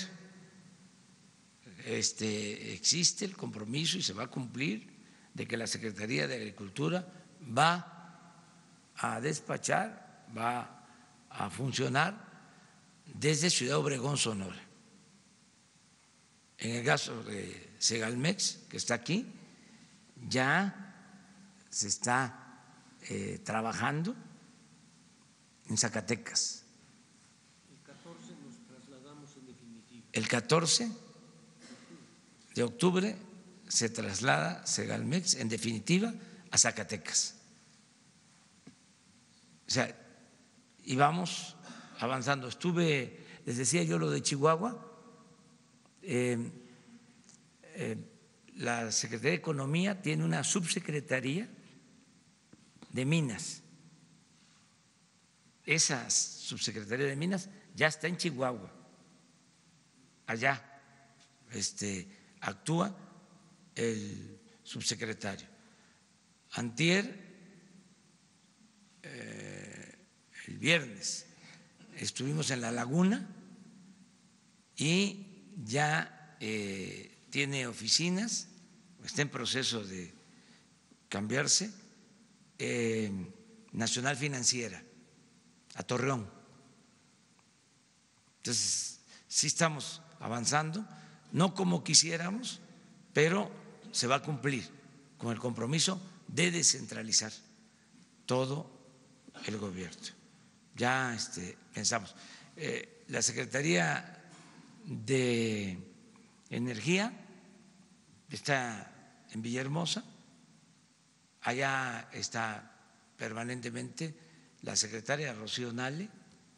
Este, existe el compromiso y se va a cumplir de que la Secretaría de Agricultura va a despachar, va a funcionar desde Ciudad Obregón, Sonora. En el caso de Segalmex, que está aquí, ya se está eh, trabajando en Zacatecas. El 14 nos trasladamos en definitivo. El 14 de octubre se traslada Segalmex en definitiva a Zacatecas. O sea, y vamos avanzando. Estuve, les decía yo lo de Chihuahua, eh, eh, la Secretaría de Economía tiene una subsecretaría de Minas. Esa subsecretaría de Minas ya está en Chihuahua. Allá este, actúa el subsecretario. Antier, eh, el viernes, estuvimos en la laguna y ya eh, tiene oficinas, está en proceso de cambiarse, eh, Nacional Financiera, a Torreón. Entonces, sí estamos avanzando, no como quisiéramos, pero se va a cumplir con el compromiso de descentralizar todo el gobierno. Ya este, pensamos. Eh, la Secretaría de Energía está en Villahermosa, allá está permanentemente la secretaria Rocío Nale,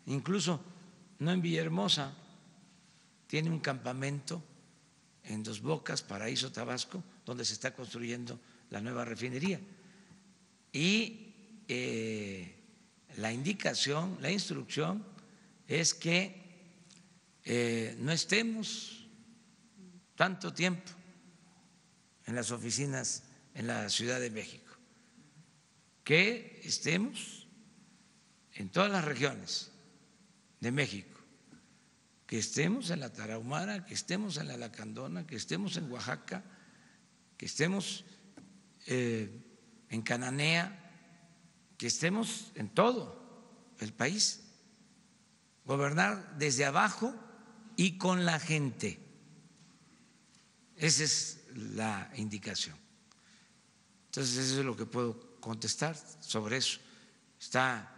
incluso no en Villahermosa, tiene un campamento en Dos Bocas, Paraíso, Tabasco, donde se está construyendo la nueva refinería. Y eh, la indicación, la instrucción es que eh, no estemos tanto tiempo en las oficinas en la Ciudad de México, que estemos en todas las regiones de México. Que estemos en la Tarahumara, que estemos en la Lacandona, que estemos en Oaxaca, que estemos eh, en Cananea, que estemos en todo el país. Gobernar desde abajo y con la gente. Esa es la indicación. Entonces, eso es lo que puedo contestar sobre eso. Está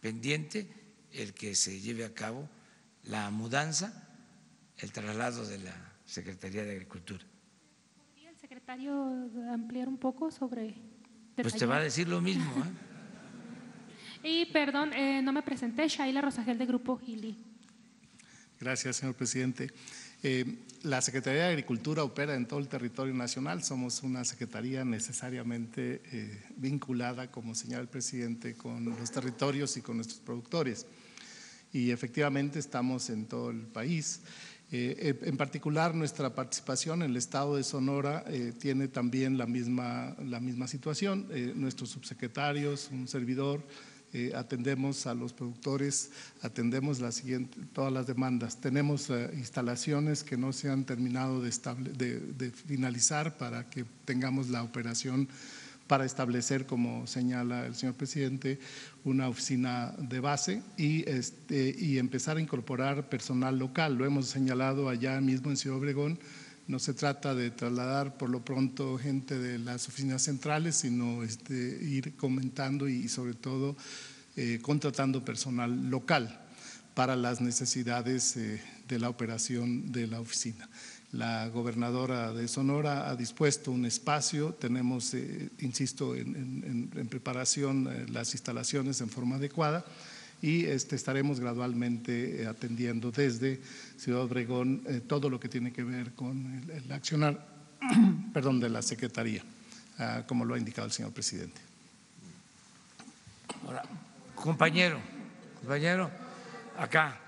pendiente el que se lleve a cabo la mudanza, el traslado de la Secretaría de Agricultura. ¿Podría el secretario ampliar un poco sobre... Pues te va a decir lo mismo. ¿eh? Y perdón, eh, no me presenté, Shaila Rosagel de Grupo Gili. Gracias, señor presidente. Eh, la Secretaría de Agricultura opera en todo el territorio nacional. Somos una secretaría necesariamente eh, vinculada, como señala el presidente, con los territorios y con nuestros productores y efectivamente estamos en todo el país. Eh, eh, en particular, nuestra participación en el estado de Sonora eh, tiene también la misma, la misma situación. nuestros subsecretarios, un servidor, atendemos a los productores, atendemos la siguiente, todas las demandas. Tenemos instalaciones que no se han terminado de, de, de finalizar para que tengamos la operación para establecer, como señala el señor presidente, una oficina de base y, este, y empezar a incorporar personal local. Lo hemos señalado allá mismo en Ciudad Obregón. No se trata de trasladar por lo pronto gente de las oficinas centrales, sino este, ir comentando y sobre todo eh, contratando personal local para las necesidades eh, de la operación de la oficina. La gobernadora de Sonora ha dispuesto un espacio, tenemos, eh, insisto, en, preparación las instalaciones en forma adecuada y este, estaremos gradualmente eh, atendiendo desde Ciudad Obregón todo lo que tiene que ver con el, accionar perdón, de la Secretaría, ah, como lo ha indicado el señor presidente. compañero, compañero, acá.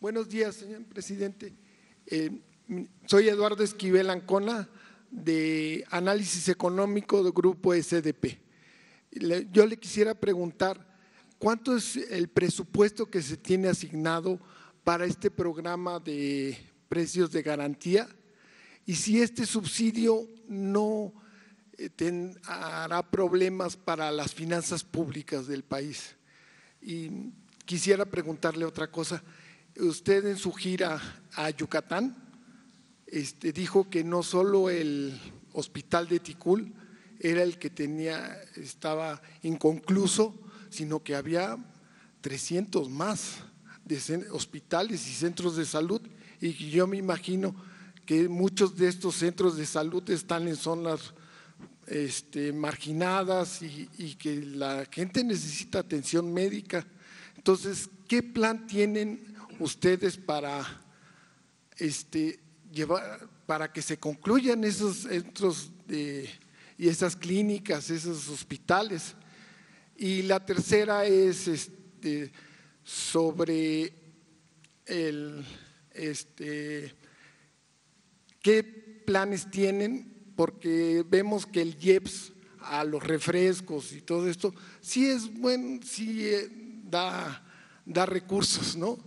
Buenos días, señor presidente. Eh, soy Eduardo Esquivel Ancona, de Análisis Económico del Grupo SDP. Yo le quisiera preguntar, ¿cuánto es el presupuesto que se tiene asignado para este programa de precios de garantía? Y si este subsidio no eh, hará problemas para las finanzas públicas del país. Y quisiera preguntarle otra cosa usted en su gira a Yucatán este, dijo que no solo el hospital de Ticul era el que tenía, estaba inconcluso, sino que había 300 más de hospitales y centros de salud y yo me imagino que muchos de estos centros de salud están en zonas este, marginadas y, y, que la gente necesita atención médica. Entonces, ¿qué plan tienen ustedes para este, para que se concluyan esos centros y esas clínicas, esos hospitales? Y la tercera es este, sobre el, este, qué planes tienen, porque vemos que el IEPS a los refrescos y todo esto, sí es bueno, sí eh, da, da recursos, ¿no?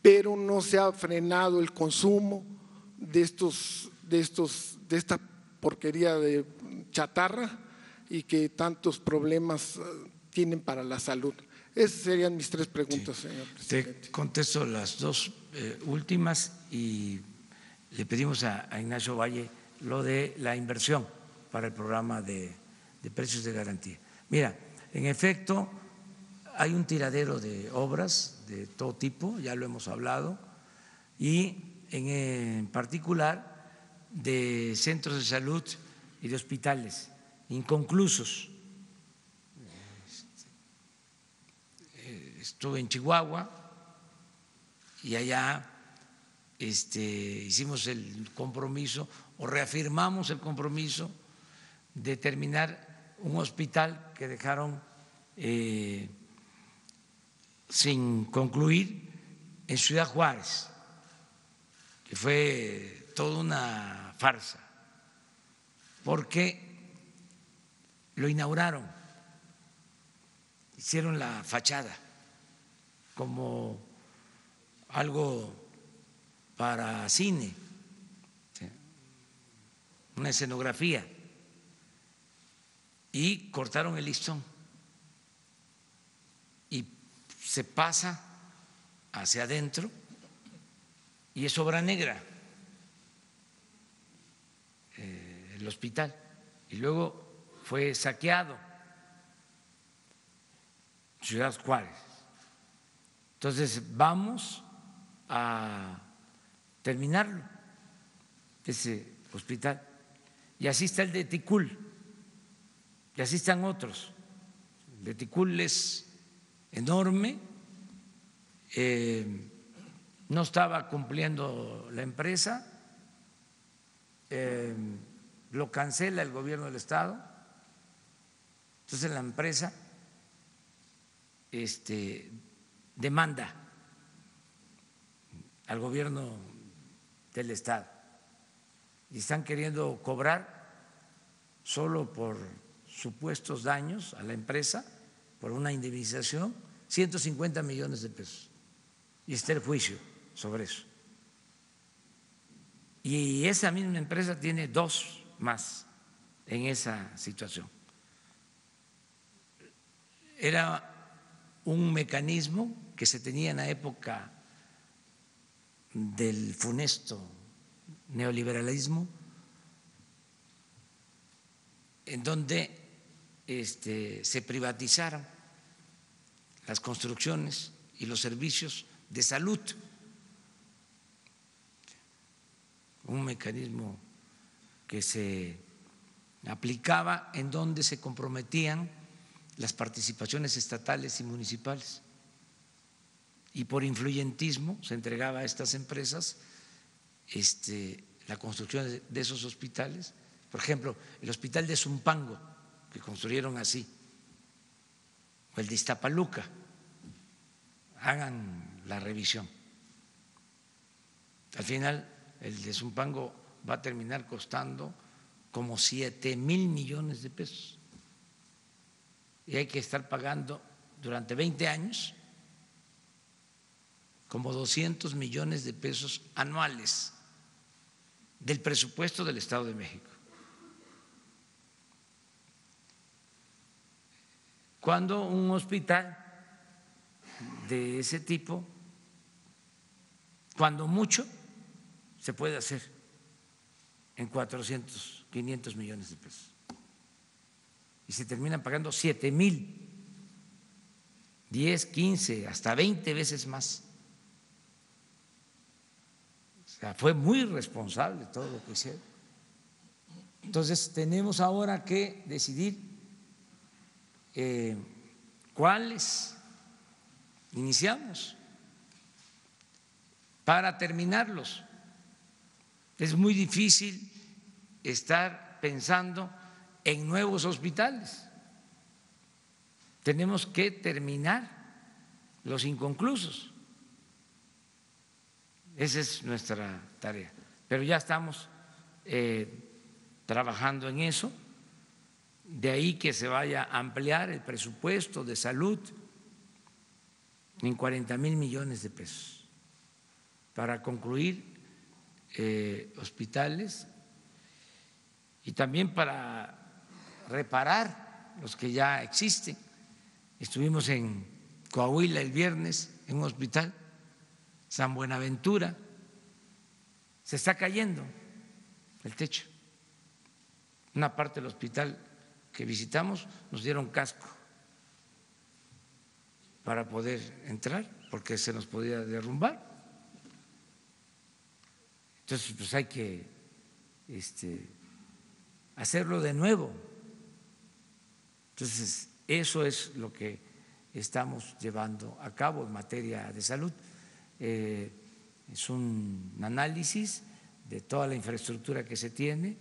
Pero no se ha frenado el consumo de estos, de estos, de esta porquería de chatarra y que tantos problemas eh, tienen para la salud. Esas serían mis tres preguntas, señor presidente. Te contesto las dos eh, últimas y le pedimos a, a, Ignacio Valle lo de la inversión para el programa de, de precios de garantía. Mira, en efecto, hay un tiradero de obras de todo tipo, ya lo hemos hablado, y en, particular de centros de salud y de hospitales inconclusos. Estuve en Chihuahua y allá este, hicimos el compromiso o reafirmamos el compromiso de terminar un hospital que dejaron eh, sin concluir en Ciudad Juárez, que fue toda una farsa, porque lo inauguraron, hicieron la fachada como algo para cine, una escenografía, y cortaron el listón. Y se pasa hacia adentro y es obra negra eh, el hospital y luego fue saqueado Ciudad Juárez entonces, vamos a terminarlo, ese hospital. Y así está el de Ticul, y así están otros. El de Ticul es enorme, eh, no estaba cumpliendo la empresa, eh, lo cancela el gobierno del Estado, entonces la empresa este, demanda al gobierno del Estado y están queriendo cobrar solo por supuestos daños a la empresa, por una indemnización, 150 millones de pesos. Y está el juicio sobre eso. Y esa misma empresa tiene dos más en esa situación. Era un mecanismo que se tenía en la época del funesto neoliberalismo, en donde este, se privatizaron las construcciones y los servicios de salud, un mecanismo que se aplicaba en donde se comprometían las participaciones estatales y municipales. Y por influyentismo se entregaba a estas empresas este, la construcción de esos hospitales. Por ejemplo, el hospital de Zumpango, que construyeron así, o el de Iztapaluca, hagan la revisión. Al final, el de Zumpango va a terminar costando como siete mil millones de pesos y hay que estar pagando durante 20 años como 200 millones de pesos anuales del presupuesto del Estado de México. Cuando un hospital de ese tipo, cuando mucho, se puede hacer en 400, 500 millones de pesos y se terminan pagando siete mil 10, 15, hasta 20 veces más. O sea, fue muy responsable todo lo que hicieron. Entonces tenemos ahora que decidir eh, cuáles iniciamos para terminarlos. Es muy difícil estar pensando en nuevos hospitales. Tenemos que terminar los inconclusos. Esa es nuestra tarea. Pero ya estamos eh, trabajando en eso. De ahí que se vaya a ampliar el presupuesto de salud en 40 mil millones de pesos para concluir eh, hospitales y también para reparar los que ya existen. Estuvimos en Coahuila el viernes en un hospital, San Buenaventura, se está cayendo el techo. Una parte del hospital que visitamos nos dieron casco para poder entrar porque se nos podía derrumbar. Entonces, pues hay que este, hacerlo de nuevo. Entonces, eso es lo que estamos llevando a cabo en materia de salud. Eh, es un análisis de toda la infraestructura que se tiene.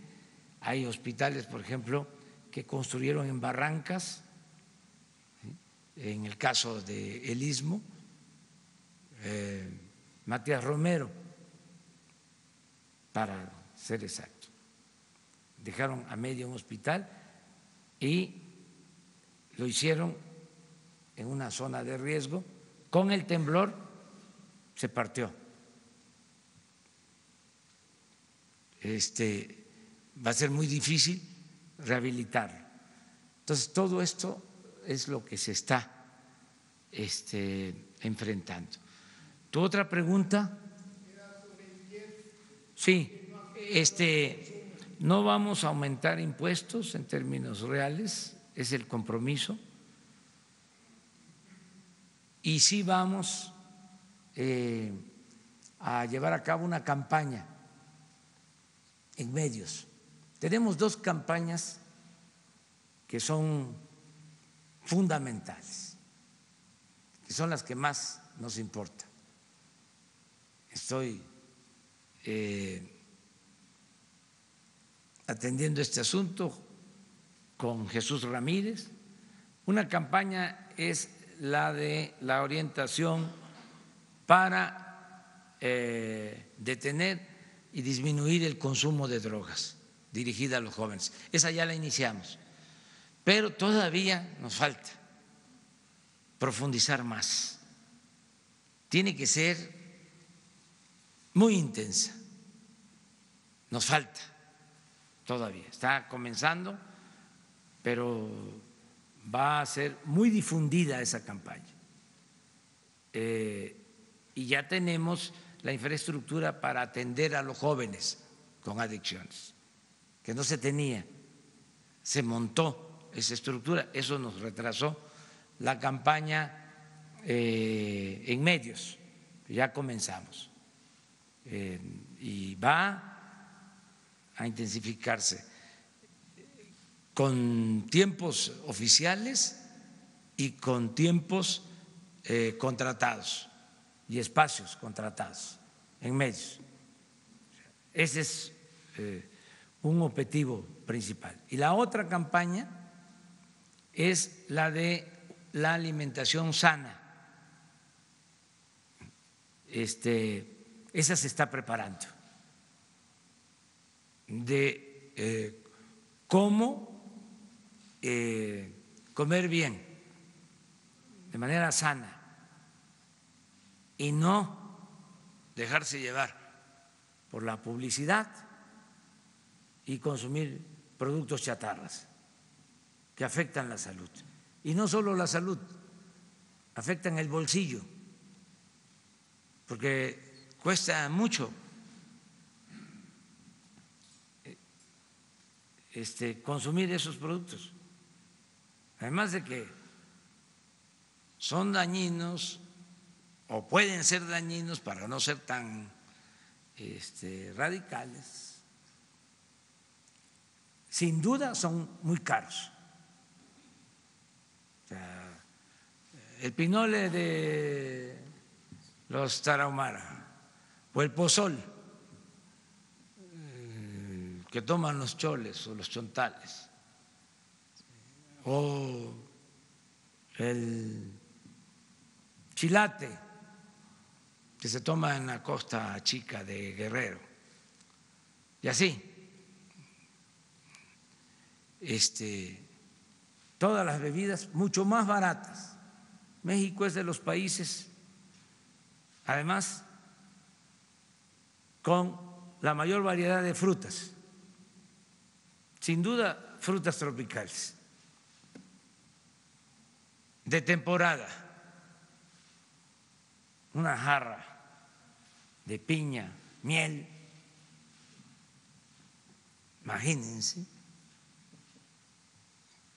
Hay hospitales, por ejemplo, que construyeron en barrancas, en el caso de El Istmo, eh, Matías Romero, para ser exacto. Dejaron a medio un hospital y lo hicieron en una zona de riesgo. Con el temblor se partió. Este, va a ser muy difícil rehabilitarlo. Entonces, todo esto es lo que se está este, enfrentando. ¿Tu otra pregunta? Sí, este, no vamos a aumentar impuestos en términos reales, es el compromiso, y sí vamos eh, a llevar a cabo una campaña en medios. Tenemos dos campañas que son fundamentales, que son las que más nos importan. Estoy eh, atendiendo este asunto con Jesús Ramírez. Una campaña es la de la orientación para eh, detener y disminuir el consumo de drogas dirigida a los jóvenes. Esa ya la iniciamos, pero todavía nos falta profundizar más. Tiene que ser muy intensa. Nos falta todavía. Está comenzando, pero va a ser muy difundida esa campaña. Eh, y ya tenemos la infraestructura para atender a los jóvenes con adicciones, que no se tenía. Se montó esa estructura, eso nos retrasó la campaña eh, en medios, ya comenzamos. Y va a intensificarse con tiempos oficiales y con tiempos eh, contratados y espacios contratados en medios. Ese es eh, un objetivo principal. Y la otra campaña es la de la alimentación sana. Este, esa se está preparando, de eh, cómo eh, comer bien, de manera sana, y no dejarse llevar por la publicidad y consumir productos chatarras que afectan la salud. Y no solo la salud, afectan el bolsillo, porque cuesta mucho este, consumir esos productos. Además de que son dañinos o pueden ser dañinos para no ser tan este, radicales, sin duda son muy caros. el pinole de los tarahumara o el pozol que toman los choles o los chontales o el chilate que se toma en la costa chica de Guerrero y así. Este todas las bebidas mucho más baratas. México es de los países, además, con la mayor variedad de frutas, sin duda frutas tropicales, de temporada, una jarra de piña, miel, imagínense,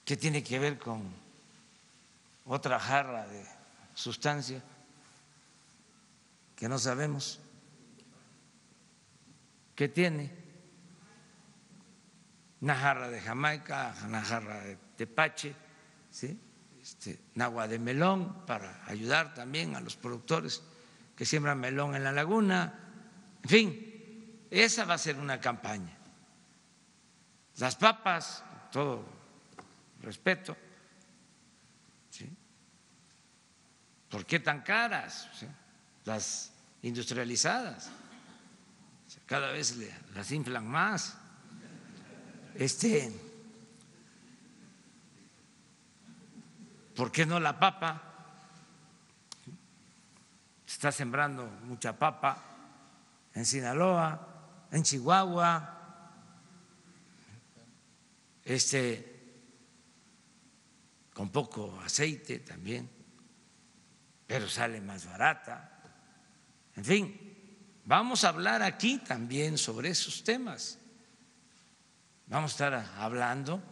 ¿qué tiene que ver con otra jarra de sustancia que no sabemos qué tiene, una jarra de Jamaica, una jarra de tepache, ¿sí? este, agua de melón para ayudar también a los productores que siembran melón en la laguna, en fin, esa va a ser una campaña. Las papas, todo respeto, ¿Por qué tan caras? Las industrializadas. Cada vez las inflan más. Este, ¿Por qué no la papa? Está sembrando mucha papa en Sinaloa, en Chihuahua. Este, con poco aceite también pero sale más barata. En fin, vamos a hablar aquí también sobre esos temas. Vamos a estar hablando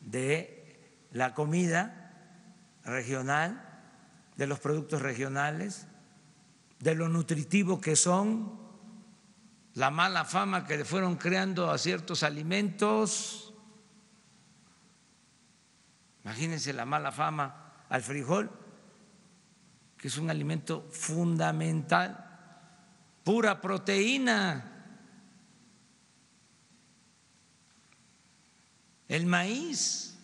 de la comida regional, de los productos regionales, de lo nutritivo que son, la mala fama que le fueron creando a ciertos alimentos. Imagínense la mala fama al frijol que es un alimento fundamental, pura proteína. El maíz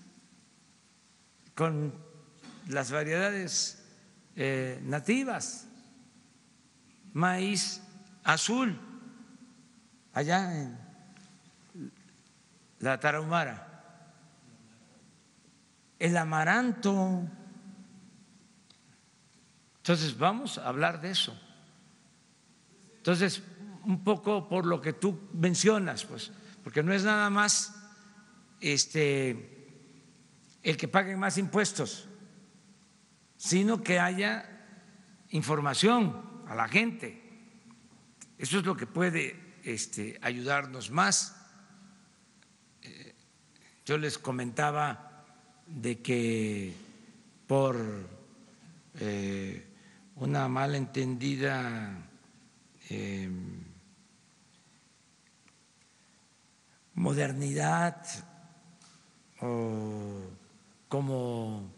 con las variedades eh, nativas, maíz azul, allá en la Tarahumara, el amaranto, entonces, vamos a hablar de eso. Entonces, un poco por lo que tú mencionas, pues, porque no es nada más este el que paguen más impuestos, sino que haya información a la gente. Eso es lo que puede este, ayudarnos más. Eh, yo les comentaba de que por eh, una malentendida eh, modernidad o como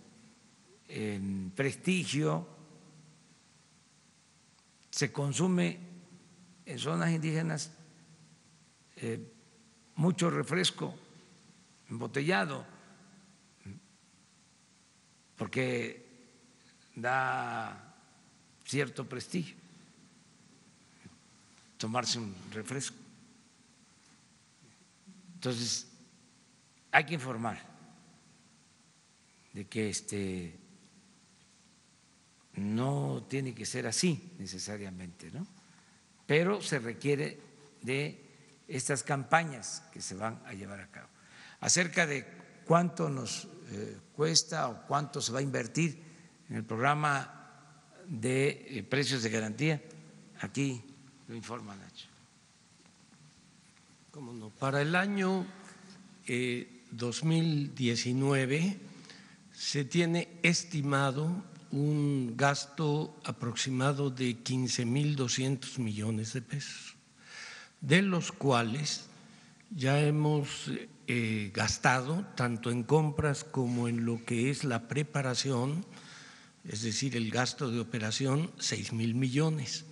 eh, prestigio se consume en zonas indígenas eh, mucho refresco embotellado, porque da cierto prestigio tomarse un refresco. Entonces, hay que informar de que este no tiene que ser así necesariamente, ¿no? Pero se requiere de estas campañas que se van a llevar a cabo. Acerca de cuánto nos eh, cuesta o cuánto se va a invertir en el programa de eh, precios de garantía. Aquí lo informa Nacho. ¿Cómo no? Para el año 2019 eh, se tiene estimado un gasto aproximado de 15.200 millones de pesos, de los cuales ya hemos eh, gastado tanto en compras como en lo que es la preparación, es decir, el gasto de operación, 6 mil millones.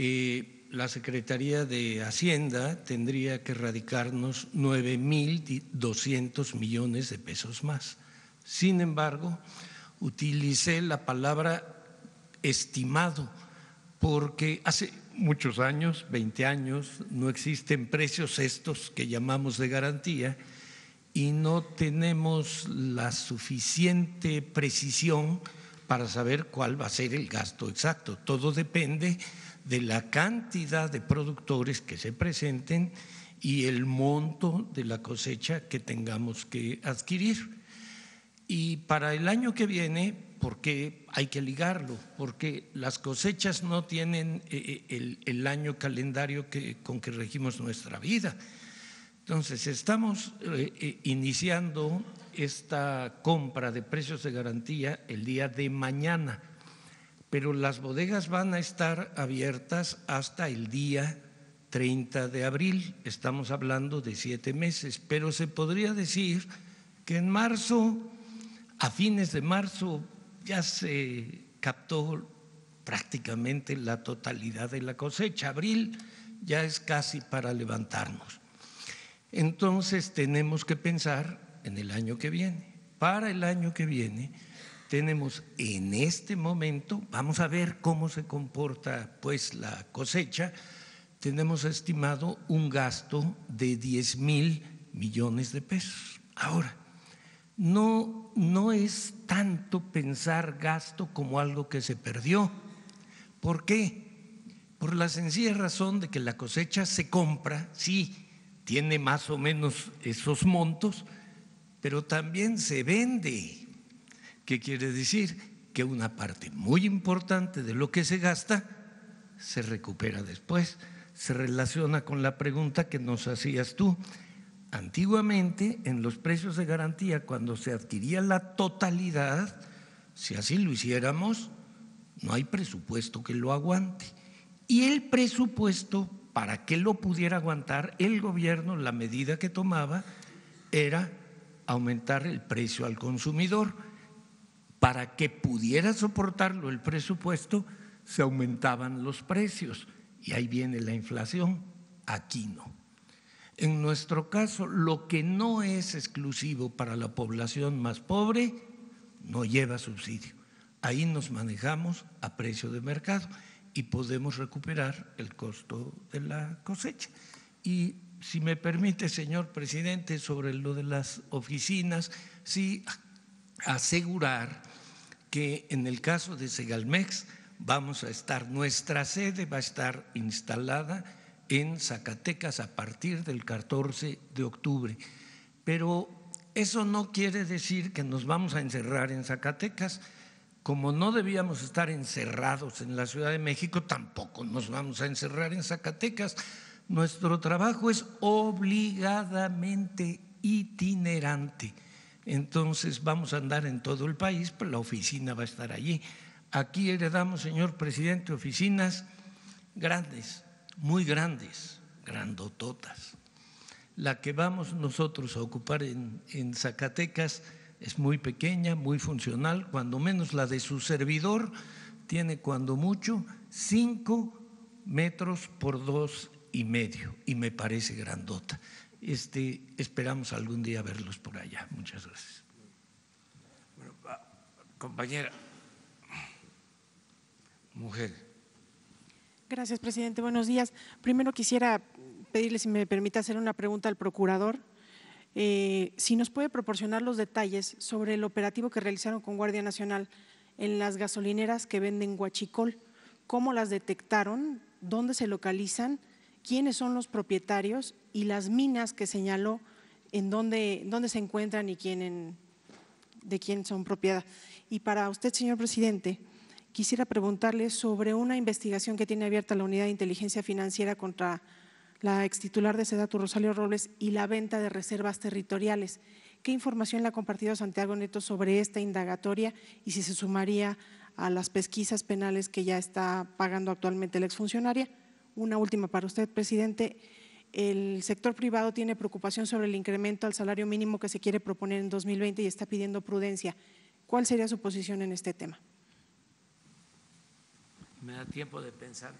Eh, la Secretaría de Hacienda tendría que radicarnos 9.200 millones de pesos más. Sin embargo, utilicé la palabra estimado porque hace muchos años, 20 años, no existen precios estos que llamamos de garantía y no tenemos la suficiente precisión para saber cuál va a ser el gasto exacto. Todo depende de la cantidad de productores que se presenten y el monto de la cosecha que tengamos que adquirir. Y para el año que viene, porque hay que ligarlo, porque las cosechas no tienen eh, eh, el, año calendario que, con que regimos nuestra vida. Entonces, estamos eh, iniciando esta compra de precios de garantía el día de mañana pero las bodegas van a estar abiertas hasta el día 30 de abril. Estamos hablando de siete meses, pero se podría decir que en marzo, a fines de marzo, ya se captó prácticamente la totalidad de la cosecha. Abril ya es casi para levantarnos. Entonces tenemos que pensar en el año que viene. Para el año que viene tenemos en este momento, vamos a ver cómo se comporta pues la cosecha, tenemos estimado un gasto de 10 mil millones de pesos. Ahora, no, no es tanto pensar gasto como algo que se perdió. ¿Por qué? Por la sencilla razón de que la cosecha se compra, sí, tiene más o menos esos montos, pero también se vende. ¿Qué quiere decir? Que una parte muy importante de lo que se gasta se recupera después. Se relaciona con la pregunta que nos hacías tú. Antiguamente, en los precios de garantía, cuando se adquiría la totalidad, si así lo hiciéramos, no hay presupuesto que lo aguante. Y el presupuesto, para que lo pudiera aguantar, el gobierno, la medida que tomaba era aumentar el precio al consumidor para que pudiera soportarlo el presupuesto, se aumentaban los precios y ahí viene la inflación, aquí no. En nuestro caso, lo que no es exclusivo para la población más pobre no lleva subsidio. Ahí nos manejamos a precio de mercado y podemos recuperar el costo de la cosecha. Y si me permite, señor presidente, sobre lo de las oficinas, sí asegurar que en el caso de Segalmex vamos a estar, nuestra sede va a estar instalada en Zacatecas a partir del 14 de octubre. Pero eso no quiere decir que nos vamos a encerrar en Zacatecas. Como no debíamos estar encerrados en la Ciudad de México, tampoco nos vamos a encerrar en Zacatecas. Nuestro trabajo es obligadamente itinerante entonces vamos a andar en todo el país, pero la oficina va a estar allí. Aquí heredamos, señor presidente, oficinas grandes, muy grandes, grandototas. La que vamos nosotros a ocupar en, en Zacatecas es muy pequeña, muy funcional, cuando menos la de su servidor tiene cuando mucho cinco metros por dos y medio y me parece grandota. Este, esperamos algún día verlos por allá. Muchas gracias. compañera, mujer. Gracias, presidente. Buenos días. Primero quisiera pedirle, si me permite, hacer una pregunta al procurador. Eh, si nos puede proporcionar los detalles sobre el operativo que realizaron con Guardia Nacional en las gasolineras que venden guachicol, cómo las detectaron, dónde se localizan quiénes son los propietarios y las minas que señaló en dónde, dónde se encuentran y quién de quién son propiedad. Y para usted, señor presidente, quisiera preguntarle sobre una investigación que tiene abierta la Unidad de Inteligencia Financiera contra la ex titular de Sedatu, Rosario Robles, y la venta de reservas territoriales. ¿Qué información le ha compartido Santiago Neto sobre esta indagatoria y si se sumaría a las pesquisas penales que ya está pagando actualmente la exfuncionaria? Una última para usted, presidente. El sector privado tiene preocupación sobre el incremento al salario mínimo que se quiere proponer en 2020 y está pidiendo prudencia. ¿Cuál sería su posición en este tema? Me da tiempo de pensar.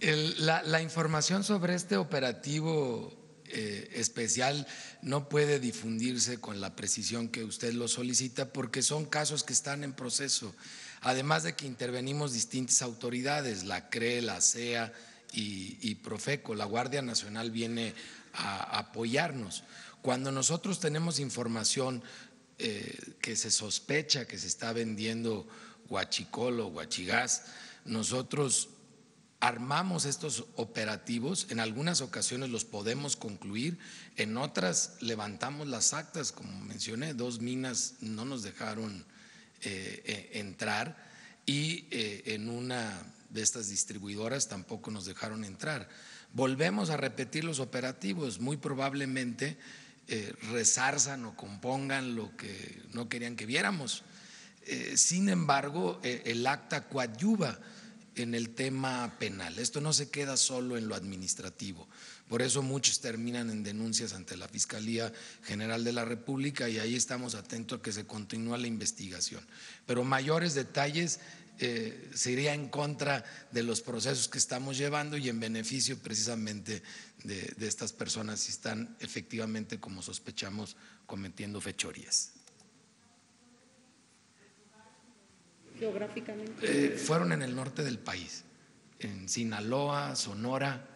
la, información sobre este operativo eh, especial no puede difundirse con la precisión que usted lo solicita porque son casos que están en proceso. Además de que intervenimos distintas autoridades, la CRE, la CEA y, Profeco, la Guardia Nacional viene a, apoyarnos. Cuando nosotros tenemos información eh, que se sospecha que se está vendiendo guachicol o guachigás, nosotros armamos estos operativos, en algunas ocasiones los podemos concluir, en otras levantamos las actas, como mencioné, dos minas no nos dejaron entrar y eh, en una de estas distribuidoras tampoco nos dejaron entrar. Volvemos a repetir los operativos, muy probablemente resarzan o compongan lo que no querían que viéramos. sin embargo, el acta coadyuva en el tema penal. Esto no se queda solo en lo administrativo. Por eso muchos terminan en denuncias ante la Fiscalía General de la República y ahí estamos atentos a que se continúe la investigación. Pero mayores detalles eh, sería en contra de los procesos que estamos llevando y en beneficio precisamente de, de estas personas si están efectivamente, como sospechamos, cometiendo fechorías. geográficamente? Eh, fueron en el norte del país, en Sinaloa, Sonora,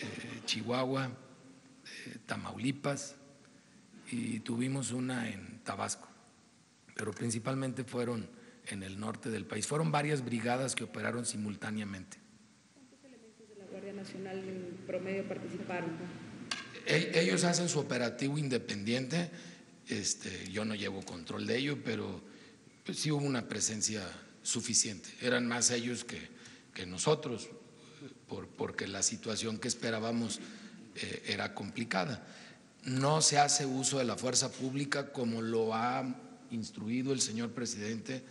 eh, Chihuahua, eh, Tamaulipas y tuvimos una en Tabasco, pero principalmente fueron en el norte del país. Fueron varias brigadas que operaron simultáneamente. ¿Cuántos elementos de la Guardia Nacional en promedio participaron? E, ellos hacen su operativo independiente, este, yo no llevo control de ello, pero pues sí hubo una presencia suficiente. Eran más ellos que, que nosotros, por, porque la situación que esperábamos eh, era complicada. No se hace uso de la fuerza pública como lo ha instruido el señor presidente.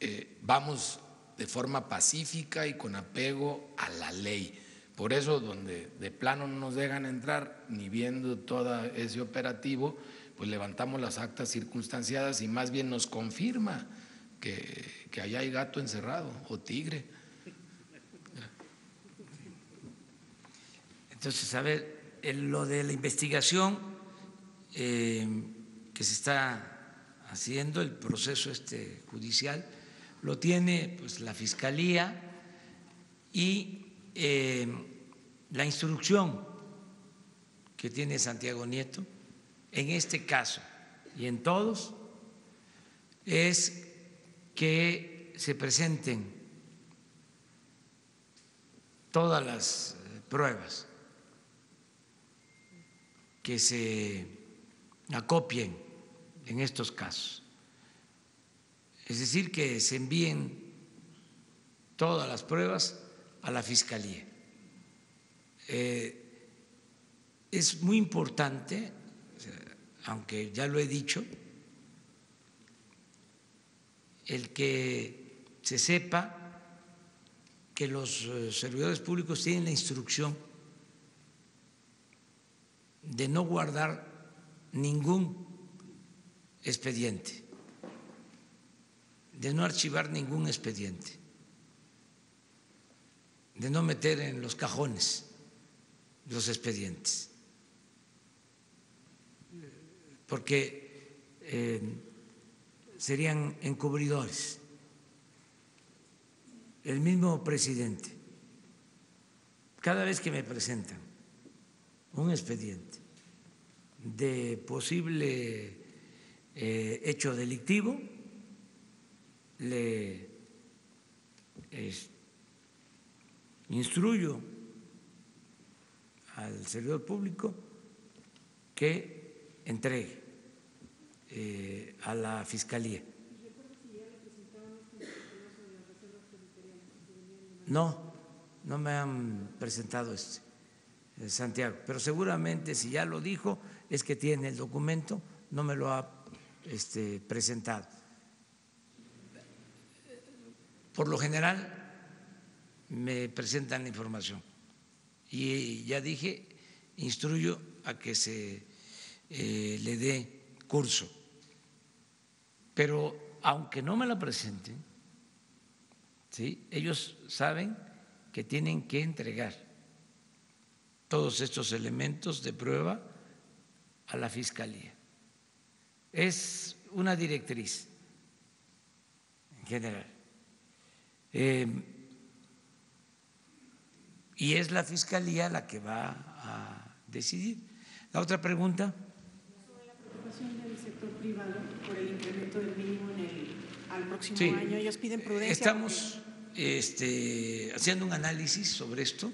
Eh, vamos de forma pacífica y con apego a la ley. Por eso, donde de plano no nos dejan entrar, ni viendo todo ese operativo, pues levantamos las actas circunstanciadas y más bien nos confirma que, que allá hay gato encerrado o tigre. Entonces, a ver, lo de la investigación eh, que se está haciendo, el proceso este judicial, lo tiene pues la fiscalía y eh, la instrucción que tiene Santiago Nieto en este caso y en todos es que se presenten todas las eh, pruebas, que se acopien en estos casos. Es decir, que se envíen todas las pruebas a la Fiscalía. Eh, es muy importante aunque ya lo he dicho, el que se sepa que los eh, servidores públicos tienen la instrucción de no guardar ningún expediente, de no archivar ningún expediente, de no meter en los cajones los expedientes porque eh, serían encubridores. El mismo presidente, cada vez que me presentan un expediente de posible eh, hecho delictivo, le instruyo al servidor público que entregue eh, a la Fiscalía. No, no me han presentado este. eh, Santiago, pero seguramente si ya lo dijo es que tiene el documento, no me lo ha este, presentado. Por lo general me presentan la información y ya dije, instruyo a que se eh, le dé curso. Pero aunque no me la presenten, ¿sí? ellos saben que tienen que entregar todos estos elementos de prueba a la Fiscalía. Es una directriz en general. Eh, y es la Fiscalía la que va a decidir. La otra pregunta. Sobre la preocupación del sector privado por el incremento del mínimo en el, al próximo año, ellos piden prudencia. Estamos este, haciendo un análisis sobre esto.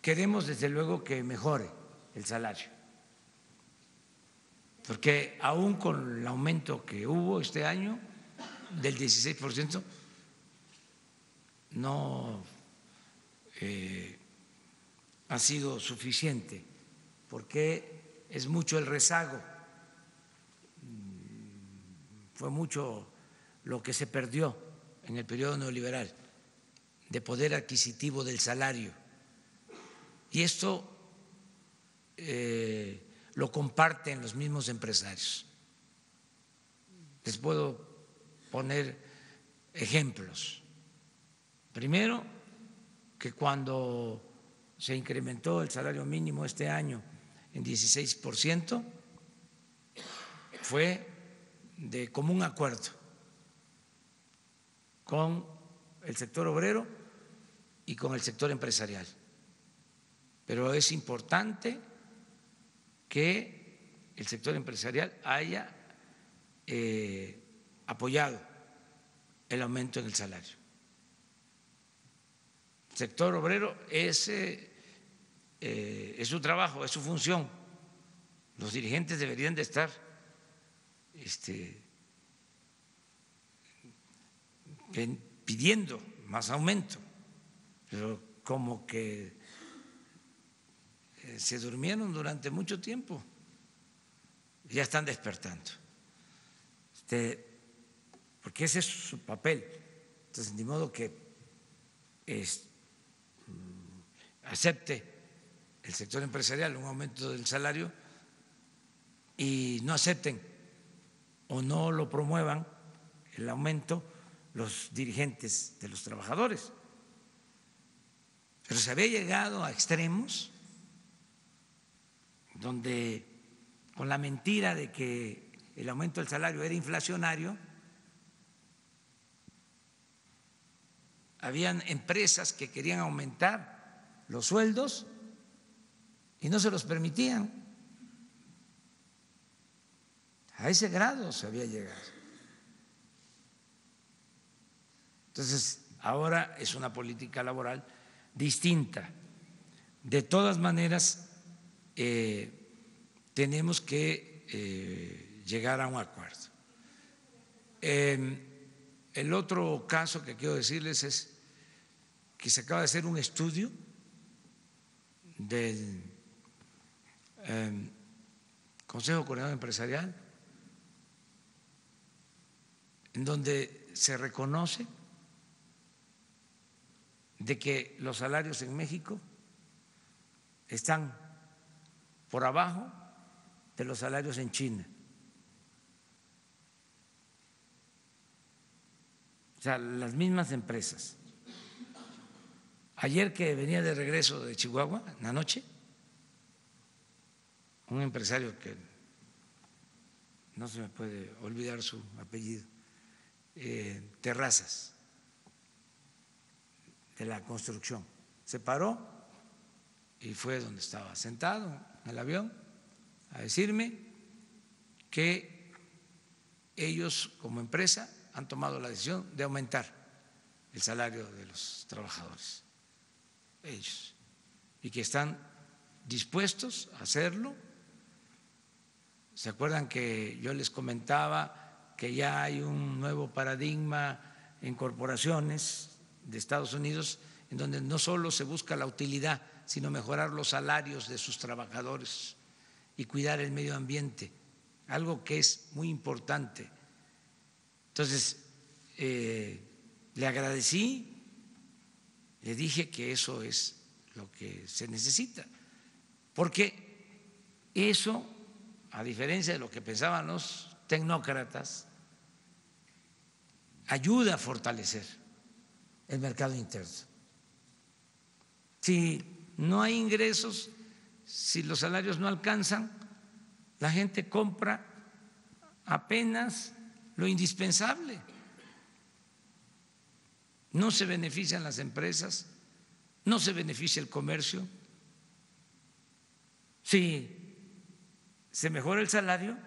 Queremos desde luego que mejore el salario, porque aún con el aumento que hubo este año del 16%, no eh, ha sido suficiente, porque es mucho el rezago, mm, fue mucho lo que se perdió en el periodo neoliberal de poder adquisitivo del salario. Y esto eh, lo comparten los mismos empresarios. Les puedo poner ejemplos. Primero, que cuando se incrementó el salario mínimo este año en 16%, fue de común acuerdo con el sector obrero y con el sector empresarial. Pero es importante que el sector empresarial haya eh, apoyado el aumento en el salario sector obrero, ese eh, es su trabajo, es su función. Los dirigentes deberían de estar este, pidiendo más aumento, pero como que se durmieron durante mucho tiempo, ya están despertando. Este, porque ese es su papel. Entonces, de modo que este, acepte el sector empresarial un aumento del salario y no acepten o no lo promuevan el aumento los dirigentes de los trabajadores. Pero se había llegado a extremos donde con la mentira de que el aumento del salario era inflacionario, habían empresas que querían aumentar los sueldos y no se los permitían. A ese grado se había llegado. Entonces, ahora es una política laboral distinta. De todas maneras, eh, tenemos que eh, llegar a un acuerdo. Em, el otro caso que quiero decirles es que se acaba de hacer un estudio del em, Consejo Coordinador Empresarial, en donde se reconoce de que los salarios en México están por abajo de los salarios en China. O sea, las mismas empresas Ayer que venía de regreso de Chihuahua, en la noche, un empresario que no se me puede olvidar su apellido, eh, Terrazas, de la construcción, se paró y fue donde estaba sentado el avión a decirme que ellos como empresa han tomado la decisión de aumentar el salario de los trabajadores ellos y que están dispuestos a hacerlo. ¿Se acuerdan que yo les comentaba que ya hay un nuevo paradigma en corporaciones de Estados Unidos en donde no solo se busca la utilidad, sino mejorar los salarios de sus trabajadores y cuidar el medio ambiente, algo que es muy importante. Entonces, eh, le agradecí, le dije que eso es lo que se necesita, porque eso, a diferencia de lo que pensaban los tecnócratas, ayuda a fortalecer el mercado interno. No hay ingresos, si los salarios no alcanzan, la gente compra apenas lo indispensable. No se benefician las empresas, no se beneficia el comercio. Si se mejora el salario,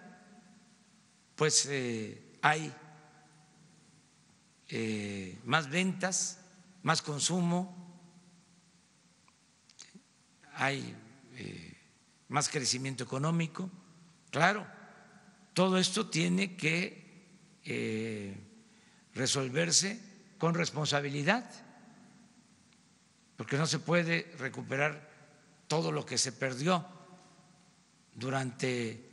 pues eh, hay eh, más ventas, más consumo, hay eh, más crecimiento económico. Claro, todo esto tiene que eh, resolverse con responsabilidad, porque no se puede recuperar todo lo que se perdió durante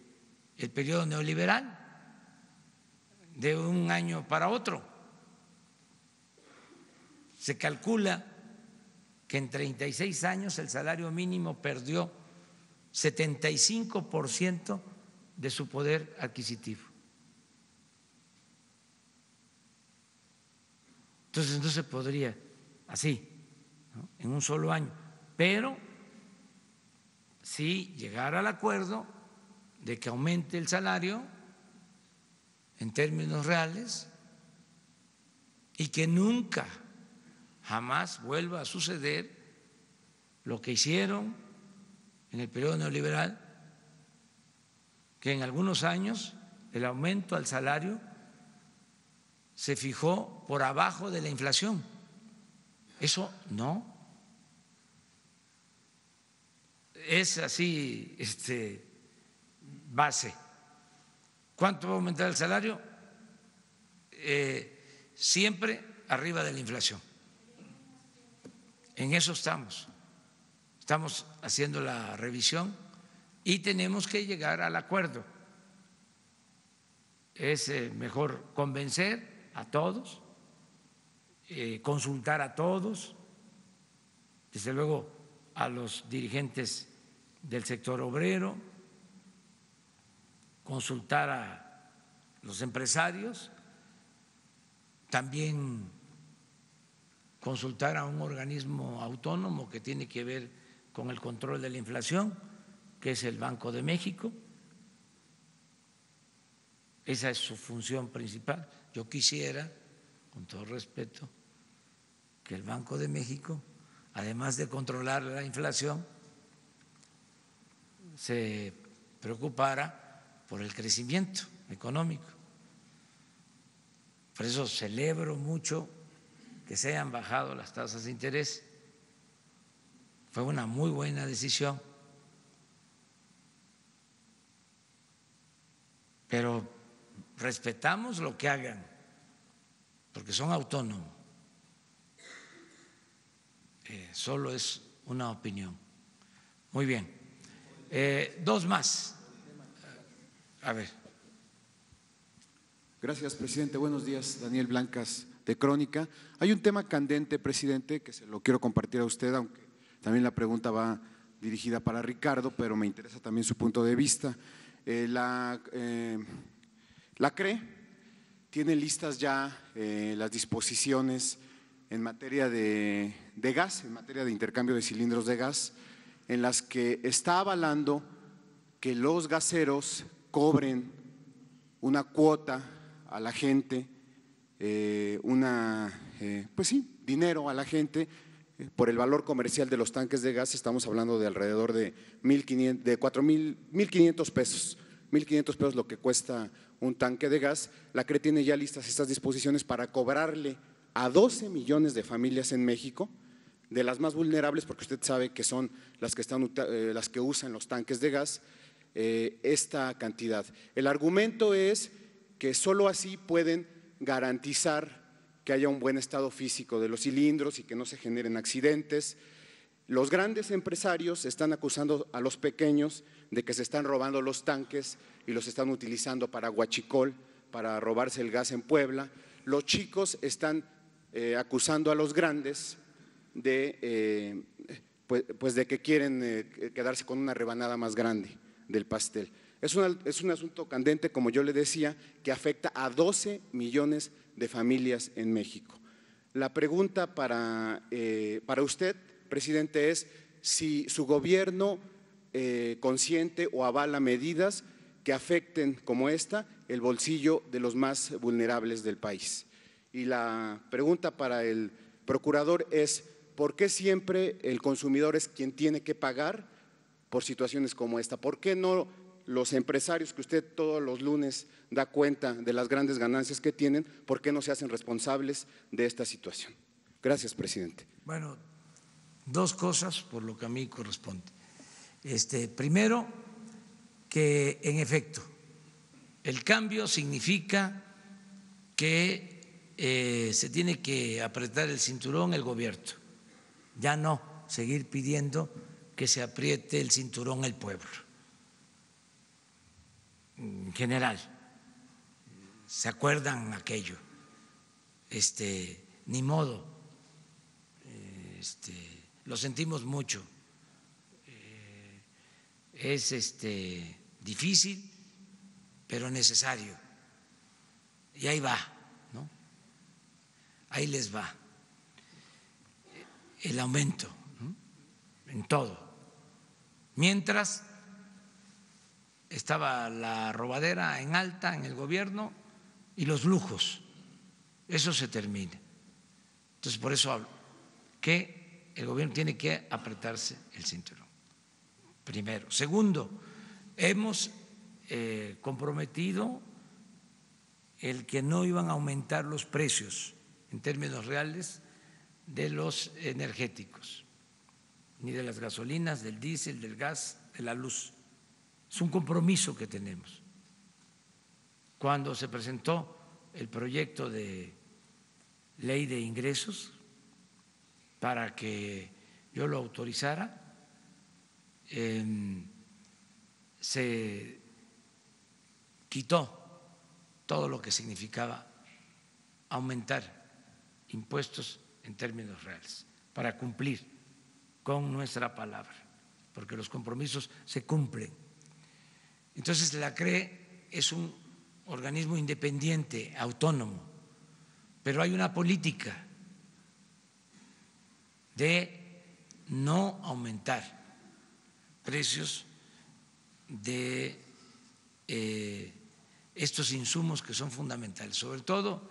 el periodo neoliberal de un año para otro. Se calcula que en 36 años el salario mínimo perdió 75% de su poder adquisitivo. Entonces no se podría así, en un solo año, pero sí llegar al acuerdo de que aumente el salario en términos reales y que nunca jamás vuelva a suceder lo que hicieron en el periodo neoliberal, que en algunos años el aumento al salario se fijó por abajo de la inflación. Eso no. Es así, este, base. ¿Cuánto va a aumentar el salario? Eh, siempre arriba de la inflación. En eso estamos. Estamos haciendo la revisión y tenemos que llegar al acuerdo. Es eh, mejor convencer a todos, eh, consultar a todos, desde luego a los dirigentes del sector obrero, consultar a los empresarios, también consultar a un organismo autónomo que tiene que ver con el control de la inflación, que es el Banco de México. Esa es su función principal. Yo quisiera, con todo respeto, que el Banco de México, además de controlar la inflación, se preocupara por el crecimiento económico. Por eso celebro mucho que se hayan bajado las tasas de interés. Fue una muy buena decisión. Pero respetamos lo que hagan, porque son autónomos. Eh, solo es una opinión. Muy bien. Eh, dos más. A ver. Gracias, presidente. Buenos días, Daniel Blancas Crónica. Hay un tema candente, presidente, que se lo quiero compartir a usted, aunque también la pregunta va dirigida para Ricardo, pero me interesa también su punto de vista. Eh, la, eh, la CRE tiene listas ya eh, las disposiciones en materia de, de gas, en materia de intercambio de cilindros de gas, en las que está avalando que los gaseros cobren una cuota a la gente eh, una, eh, pues sí, dinero a la gente eh, por el valor comercial de los tanques de gas, estamos hablando de alrededor de, 1500, de 4.500 pesos, 1.500 pesos lo que cuesta un tanque de gas. La CRE tiene ya listas estas disposiciones para cobrarle a 12 millones de familias en México, de las más vulnerables, porque usted sabe que son las que, están, las que usan los tanques de gas, esta cantidad. El argumento es que solo así pueden garantizar que haya un buen estado físico de los cilindros y que no se generen accidentes. Los grandes empresarios están acusando a los pequeños de que se están robando los tanques y los están utilizando para guachicol, para robarse el gas en Puebla. Los chicos están eh, acusando a los grandes de, eh, pues, pues, de que quieren eh, quedarse con una rebanada más grande del pastel. Es, es, un asunto candente, como yo le decía, que afecta a 12 millones de familias en México. La pregunta para, para usted, presidente, es si su gobierno consiente o avala medidas que afecten, como esta, el bolsillo de los más vulnerables del país. Y la pregunta para el procurador es, ¿por qué siempre el consumidor es quien tiene que pagar por situaciones como esta? ¿Por qué no los empresarios que usted todos los lunes da cuenta de las grandes ganancias que tienen, ¿por qué no se hacen responsables de esta situación? Gracias, presidente. Bueno, dos cosas por lo que a mí corresponde. Este, primero, que en efecto el cambio significa que eh, se tiene que apretar el cinturón el gobierno, ya no seguir pidiendo que se apriete el cinturón el pueblo. En general, ¿se acuerdan aquello? Este, ni modo, este, lo sentimos mucho. Eh, es este, difícil, pero necesario. Y ahí va, ¿no? Ahí les va el aumento en todo. Mientras estaba la robadera en alta en el gobierno y los lujos, eso se termina. Entonces, por eso hablo, que el gobierno tiene que apretarse el cinturón, primero. Segundo, hemos eh, comprometido el que no iban a aumentar los precios en términos reales de los energéticos, ni de las gasolinas, del diésel, del gas, de la luz. Es un compromiso que tenemos. Cuando se presentó el proyecto de ley de ingresos para que yo lo autorizara, se quitó todo lo que significaba aumentar impuestos en términos reales para cumplir con nuestra palabra, porque los compromisos se cumplen. Entonces la CRE es un organismo independiente, autónomo, pero hay una política de no aumentar precios de eh, estos insumos que son fundamentales, sobre todo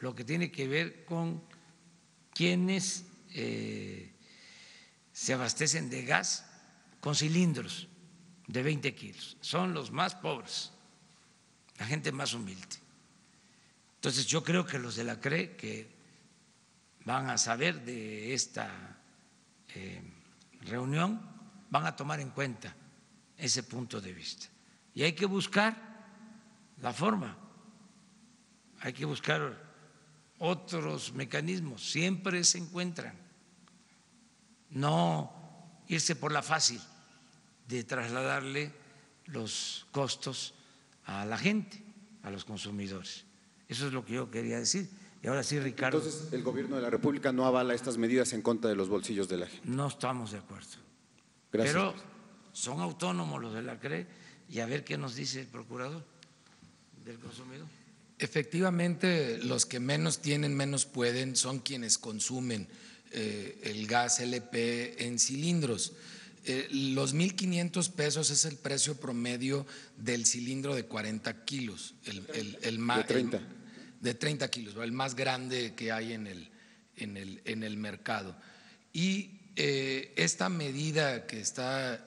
lo que tiene que ver con quienes eh, se abastecen de gas con cilindros de 20 kilos. Son los más pobres, la gente más humilde. Entonces yo creo que los de la CRE que van a saber de esta eh, reunión van a tomar en cuenta ese punto de vista. Y hay que buscar la forma. Hay que buscar otros mecanismos, siempre se encuentran. No irse por la fácil de trasladarle los costos a la gente, a los consumidores. Eso es lo que yo quería decir. Y ahora sí, Ricardo. Entonces, ¿el gobierno de la República no avala estas medidas en contra de los bolsillos de la gente? No estamos de acuerdo. Gracias. Pero son autónomos los de la CRE y a ver qué nos dice el procurador del consumidor. Efectivamente, los que menos tienen, menos pueden, son quienes consumen eh, el gas LP en cilindros. Eh, los 1.500 pesos es el precio promedio del cilindro de 40 kilos, el, el, más, de 30. de 30 kilos, el más grande que hay en el, en el, en el mercado. Y eh, esta medida que está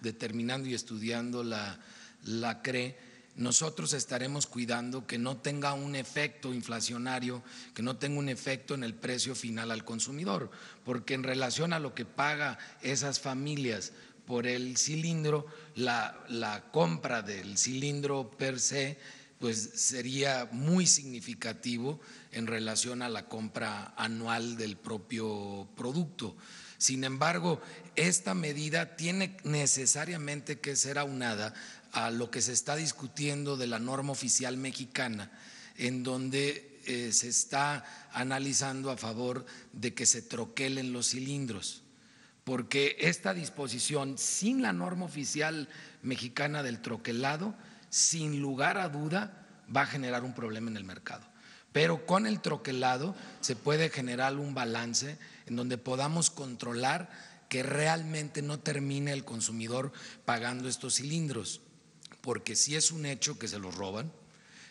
determinando y estudiando la, la CRE, nosotros estaremos cuidando que no tenga un efecto inflacionario, que no tenga un efecto en el precio final al consumidor, porque en relación a lo que paga esas familias por el cilindro, la, compra del cilindro per se pues sería muy significativo en relación a la compra anual del propio producto. Sin embargo, esta medida tiene necesariamente que ser aunada a lo que se está discutiendo de la norma oficial mexicana, en donde eh, se está analizando a favor de que se troquelen los cilindros, porque esta disposición sin la norma oficial mexicana del troquelado, sin lugar a duda, va a generar un problema en el mercado. Pero con el troquelado se puede generar un balance en donde podamos controlar que realmente no termine el consumidor pagando estos cilindros porque si es un hecho que se los roban,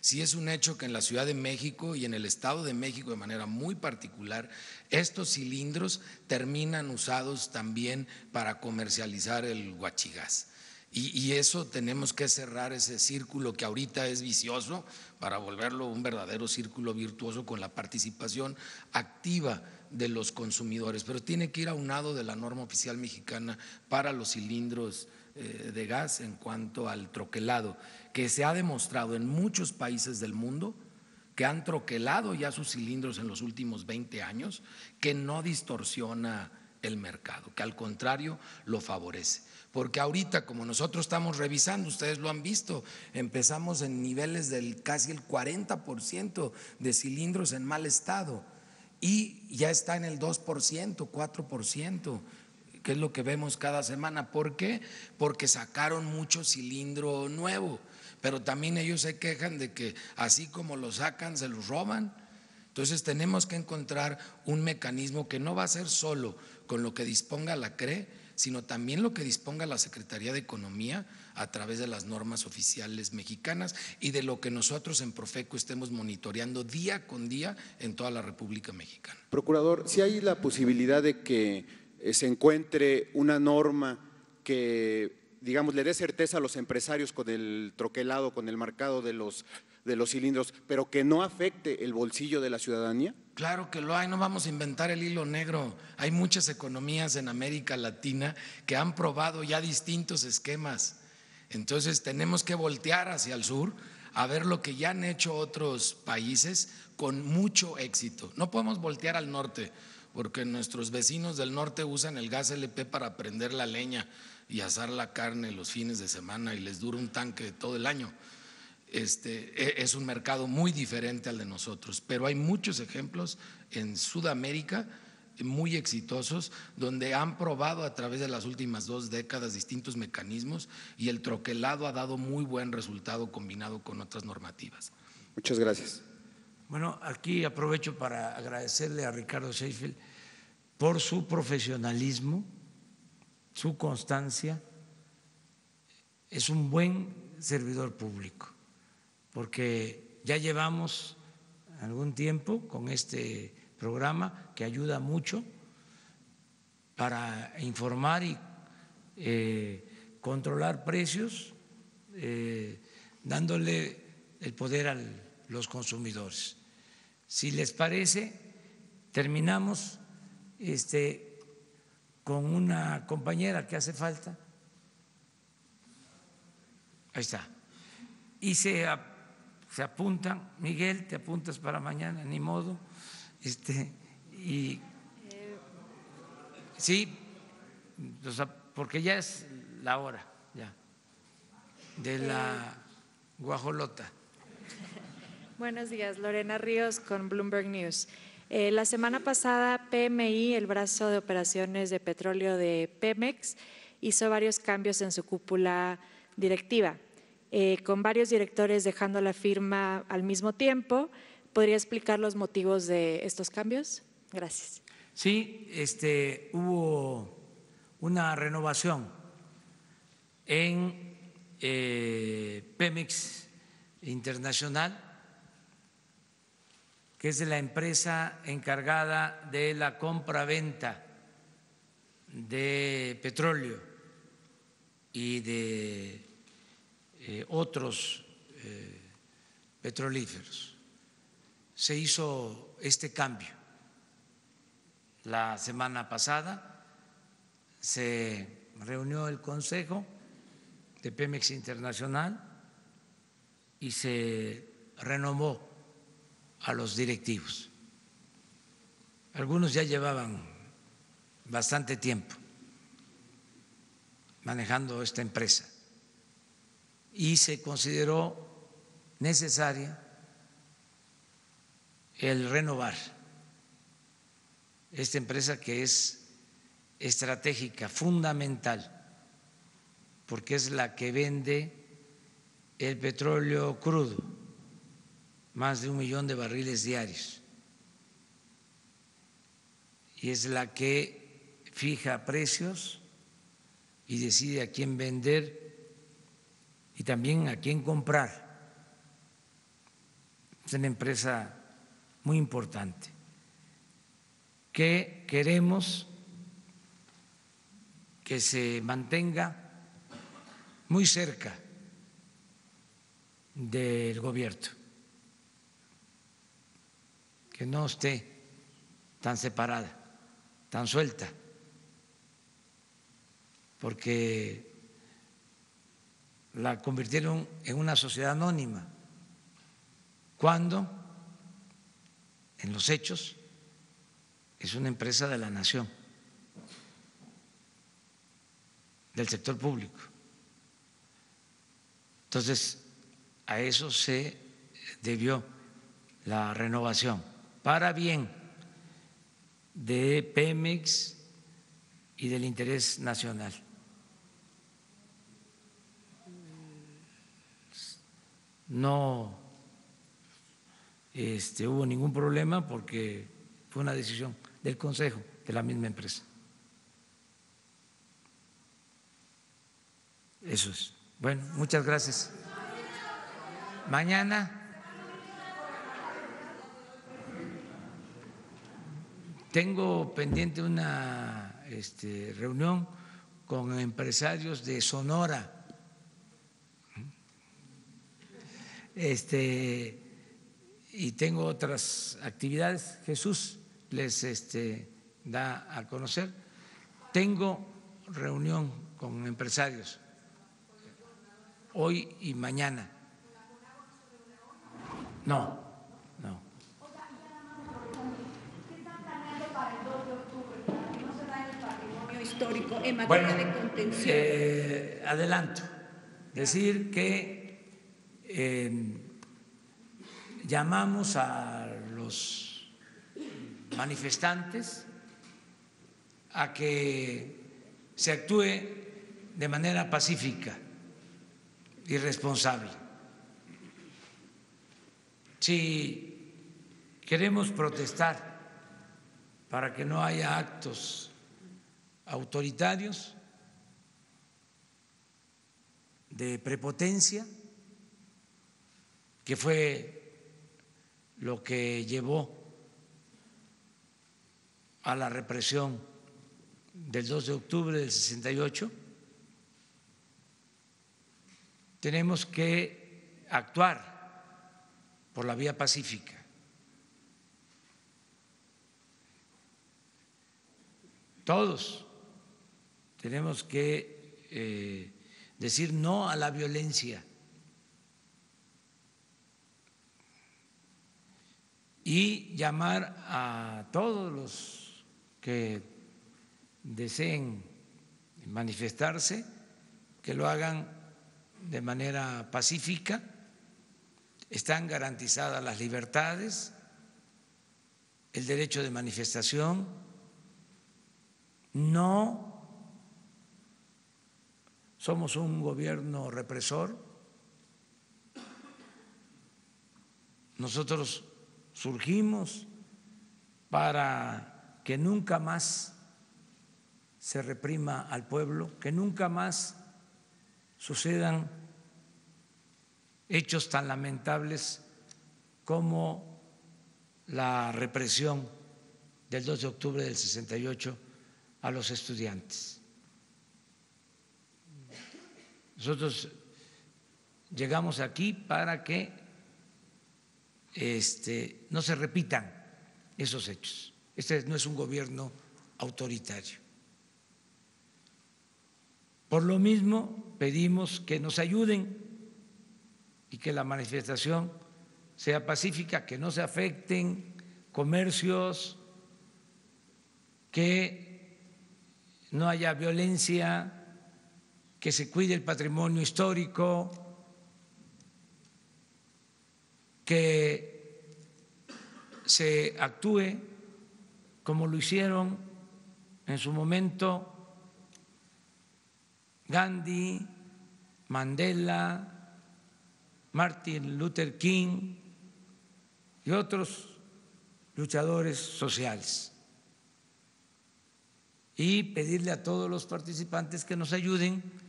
si es un hecho que en la Ciudad de México y en el Estado de México de manera muy particular, estos cilindros terminan usados también para comercializar el guachigás. Y, eso tenemos que cerrar ese círculo que ahorita es vicioso para volverlo un verdadero círculo virtuoso con la participación activa de los consumidores. Pero tiene que ir aunado de la norma oficial mexicana para los cilindros de gas en cuanto al troquelado, que se ha demostrado en muchos países del mundo que han troquelado ya sus cilindros en los últimos 20 años, que no distorsiona el mercado, que al contrario lo favorece. Porque ahorita, como nosotros estamos revisando, ustedes lo han visto, empezamos en niveles del casi el 40% de cilindros en mal estado y ya está en el 2%, 4% que es lo que vemos cada semana. ¿Por qué? Porque sacaron mucho cilindro nuevo, pero también ellos se quejan de que así como lo sacan, se los roban. Entonces tenemos que encontrar un mecanismo que no va a ser solo con lo que disponga la CRE, sino también lo que disponga la Secretaría de Economía a través de las normas oficiales mexicanas y de lo que nosotros en Profeco estemos monitoreando día con día en toda la República Mexicana. Procurador, si hay la posibilidad de que se encuentre una norma que, digamos, le dé certeza a los empresarios con el troquelado, con el marcado de los, de los cilindros, pero que no afecte el bolsillo de la ciudadanía? Claro que lo hay, no vamos a inventar el hilo negro. Hay muchas economías en América Latina que han probado ya distintos esquemas. Entonces tenemos que voltear hacia el sur a ver lo que ya han hecho otros países con mucho éxito. No podemos voltear al norte porque nuestros vecinos del norte usan el gas LP para prender la leña y asar la carne los fines de semana y les dura un tanque todo el año. Este, e, es un mercado muy diferente al de nosotros, pero hay muchos ejemplos en Sudamérica muy exitosos donde han probado a través de las últimas dos décadas distintos mecanismos y el troquelado ha dado muy buen resultado combinado con otras normativas. Muchas gracias. Bueno, aquí aprovecho para agradecerle a Ricardo Sheffield por su profesionalismo, su constancia. Es un buen servidor público, porque ya llevamos algún tiempo con este programa que ayuda mucho para informar y eh, controlar precios, eh, dándole el poder al los consumidores. Si les parece, terminamos este, con una compañera que hace falta. Ahí está. Y se, se apuntan, Miguel, te apuntas para mañana, ni modo. Este, y sí, porque ya es la hora ya de la guajolota. Buenos días, Lorena Ríos con Bloomberg News. Eh, la semana pasada, PMI, el brazo de operaciones de petróleo de Pemex, hizo varios cambios en su cúpula directiva, eh, con varios directores dejando la firma al mismo tiempo. ¿Podría explicar los motivos de estos cambios? Gracias. Sí, este, hubo una renovación en eh, Pemex Internacional que es la empresa encargada de la compra-venta de petróleo y de eh, otros eh, petrolíferos. Se hizo este cambio la semana pasada, se reunió el Consejo de Pemex Internacional y se renomó a los directivos. Algunos ya llevaban bastante tiempo manejando esta empresa y se consideró necesaria el renovar esta empresa que es estratégica, fundamental, porque es la que vende el petróleo crudo, más de un millón de barriles diarios, y es la que fija precios y decide a quién vender y también a quién comprar. Es una empresa muy importante. Que queremos que se mantenga muy cerca del gobierno, que no esté tan separada, tan suelta, porque la convirtieron en una sociedad anónima, cuando en los hechos. Es una empresa de la nación, del sector público. Entonces, a eso se debió la renovación, para bien de Pemex y del interés nacional. No este, hubo ningún problema porque fue una decisión del Consejo de la misma empresa. Eso es. Bueno, muchas gracias. Mañana tengo pendiente una este, reunión con empresarios de Sonora. Este, y tengo otras actividades. Jesús les este, da a conocer. Tengo reunión con empresarios hoy y mañana. No. Histórico en materia de contención. Eh, adelanto, decir que eh, llamamos a los manifestantes a que se actúe de manera pacífica y responsable. Si queremos protestar para que no haya actos autoritarios de prepotencia, que fue lo que llevó a la represión del 2 de octubre del 68, tenemos que actuar por la vía pacífica. Todos tenemos que eh, decir no a la violencia. Y llamar a todos los que deseen manifestarse, que lo hagan de manera pacífica, están garantizadas las libertades, el derecho de manifestación, no somos un gobierno represor, nosotros surgimos para que nunca más se reprima al pueblo, que nunca más sucedan hechos tan lamentables como la represión del 2 de octubre del 68 a los estudiantes. Nosotros llegamos aquí para que este, no se repitan esos hechos. Este no es un gobierno autoritario. Por lo mismo, pedimos que nos ayuden y que la manifestación sea pacífica, que no se afecten comercios, que no haya violencia, que se cuide el patrimonio histórico, que se actúe como lo hicieron en su momento Gandhi, Mandela, Martin Luther King y otros luchadores sociales. Y pedirle a todos los participantes que nos ayuden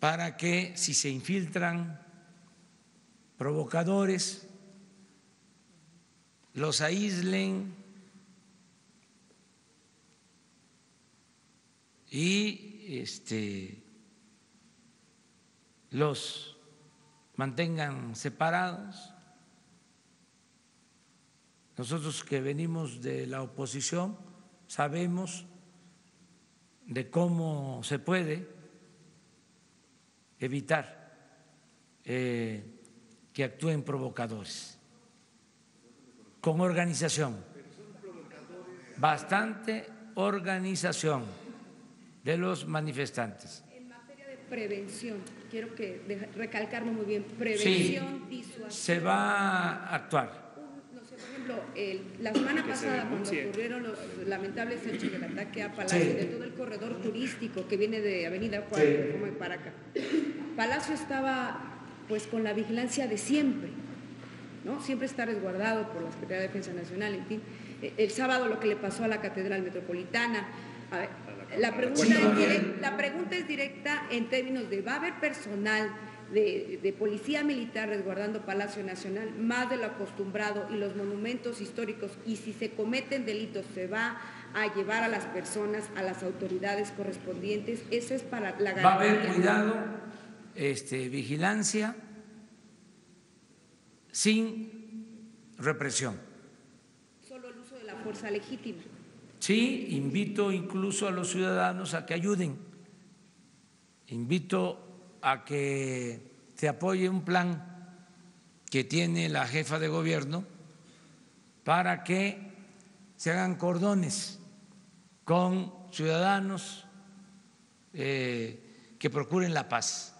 para que si se infiltran provocadores, los aíslen y este, los mantengan separados. Nosotros que venimos de la oposición sabemos de cómo se puede evitar eh, que actúen provocadores, con organización, bastante organización de los manifestantes. En materia de prevención, quiero que recalcarme muy bien, prevención, sí, Se va a actuar. Ejemplo, el, la semana pasada cuando ocurrieron los lamentables hechos del ataque a Palacio sí. de todo el corredor turístico que viene de Avenida Juárez, sí. como para acá, Palacio estaba pues con la vigilancia de siempre, ¿no? Siempre está resguardado por la Secretaría de Defensa Nacional, en fin. El sábado lo que le pasó a la Catedral Metropolitana, a ver, la pregunta, es directa, la pregunta es directa en términos de, ¿va a haber personal de, de, policía militar resguardando Palacio Nacional más de lo acostumbrado y los monumentos históricos? Y si se cometen delitos, ¿se va a llevar a las personas, a las autoridades correspondientes? Eso es para la garantía. Va a haber cuidado, este, vigilancia, sin represión. Solo el uso de la fuerza legítima. Sí, invito incluso a los ciudadanos a que ayuden. Invito a que se apoye un plan que tiene la jefa de gobierno para que se hagan cordones con ciudadanos eh, que procuren la paz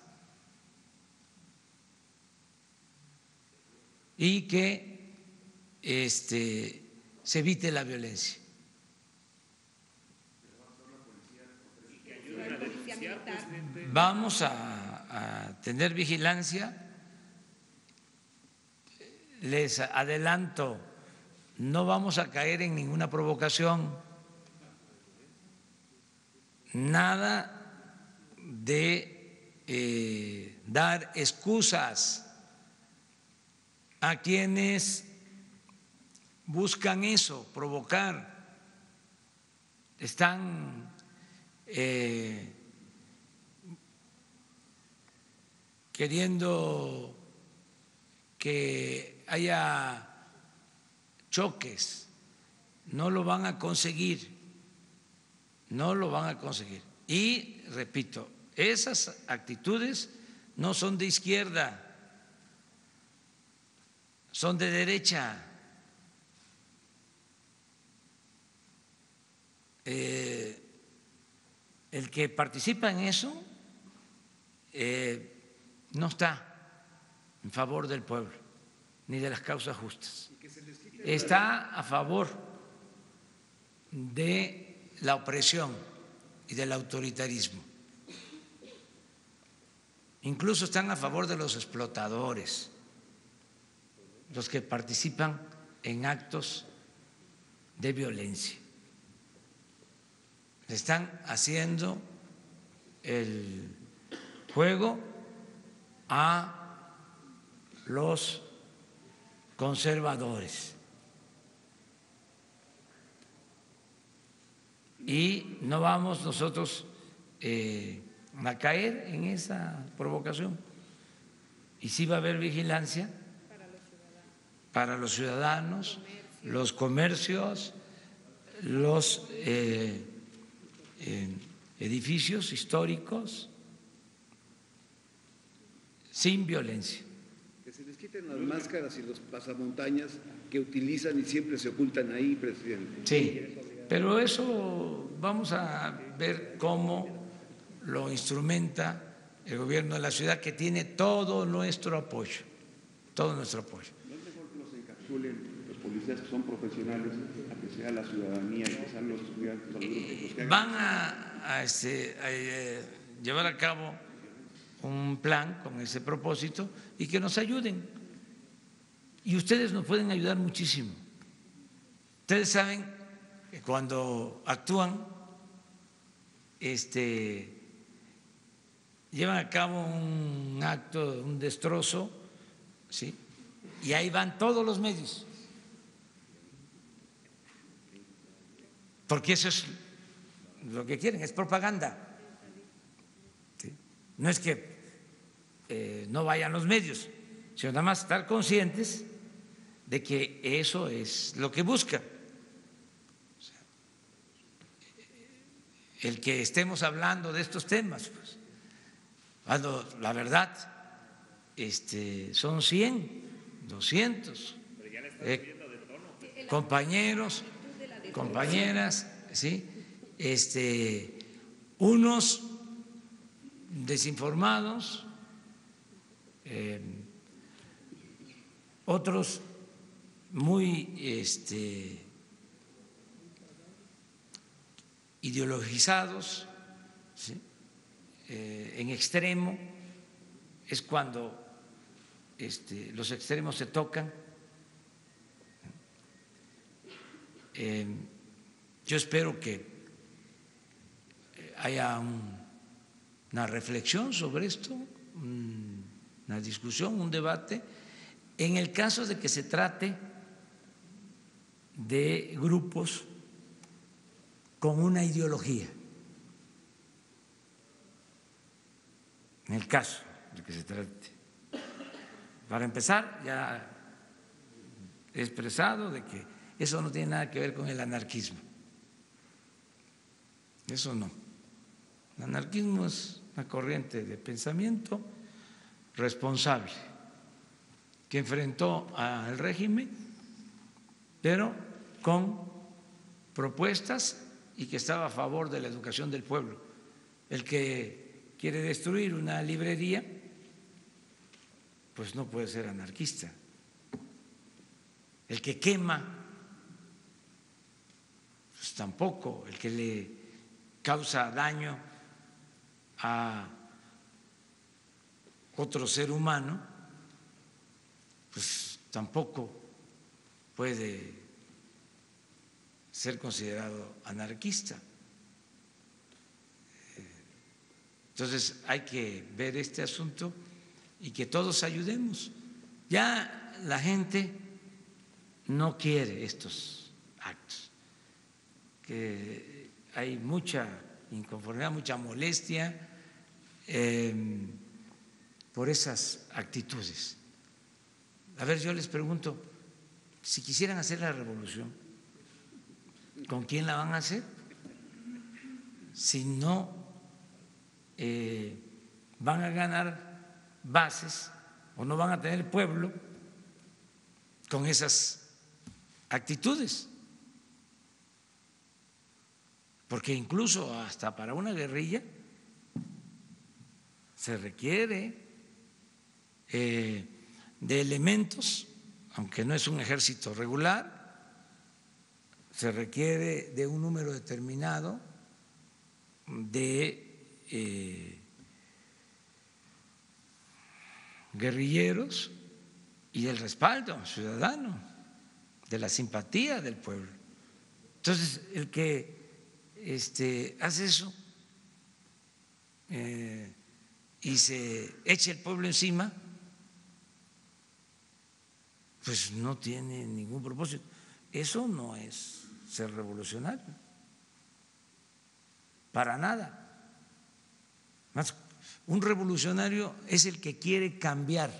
y que este, se evite la violencia. Vamos a, a tener vigilancia. Les adelanto, no vamos a caer en ninguna provocación, nada de eh, dar excusas a quienes buscan eso, provocar, están eh, queriendo que haya choques, no lo van a conseguir, no lo van a conseguir. Y, repito, esas actitudes no son de izquierda, son de derecha. Eh, el que participa en eso eh, no está en favor del pueblo ni de las causas justas. Está a favor de la opresión y del autoritarismo. Incluso están a favor de los explotadores, los que participan en actos de violencia. Están haciendo el juego a los conservadores. Y no vamos nosotros eh, a caer en esa provocación. Y sí va a haber vigilancia para los ciudadanos, los comercios, los eh, eh, edificios históricos sin violencia. se les quiten las máscaras y los pasamontañas que utilizan y siempre se ocultan ahí, presidente. Sí, pero eso vamos a ver cómo lo instrumenta el gobierno de la ciudad, que tiene todo nuestro apoyo, todo nuestro apoyo. ¿No es mejor que los encapsulen los policías que son profesionales a que sea la ciudadanía y que sean los estudiantes los grupos que hagan? Van a, a, este, a eh, llevar a cabo un plan con ese propósito y que nos ayuden. Y ustedes nos pueden ayudar muchísimo. Ustedes saben que cuando actúan, este, llevan a cabo un acto, un destrozo, ¿sí? y ahí van todos los medios. Porque eso es lo que quieren, es propaganda. No es que eh, no vayan los medios, sino nada más estar conscientes de que eso es lo que buscan. el que estemos hablando de estos temas, pues, cuando la verdad este, son 100, 200 eh, compañeros, compañeras, ¿sí? este, unos desinformados, otros muy este, ideologizados, eh, en extremo, es cuando este, los extremos se tocan. Eh, yo espero que haya un, una reflexión sobre esto, una discusión, un debate, en el caso de que se trate de grupos con una ideología. En el caso de que se trate. Para empezar, ya he expresado de que eso no tiene nada que ver con el anarquismo. Eso no. El anarquismo es una corriente de pensamiento responsable que enfrentó al régimen, pero con propuestas y que estaba a favor de la educación del pueblo. El que quiere destruir una librería, pues no puede ser anarquista. El que quema, pues tampoco. El que le causa daño a otro ser humano, pues tampoco puede ser considerado anarquista. Entonces hay que ver este asunto y que todos ayudemos. Ya la gente no quiere estos actos, que hay mucha inconformidad, mucha molestia eh, por esas actitudes. A ver, yo les pregunto, si quisieran hacer la revolución, ¿con quién la van a hacer? Si no eh, van a ganar bases o no van a tener pueblo con esas actitudes. Porque incluso hasta para una guerrilla se requiere eh, de elementos, aunque no es un ejército regular, se requiere de un número determinado de eh, guerrilleros y del respaldo ciudadano, de la simpatía del pueblo. Entonces, el que este, hace eso eh, y se eche el pueblo encima, pues no tiene ningún propósito. Eso no es ser revolucionario. Para nada. Un revolucionario es el que quiere cambiar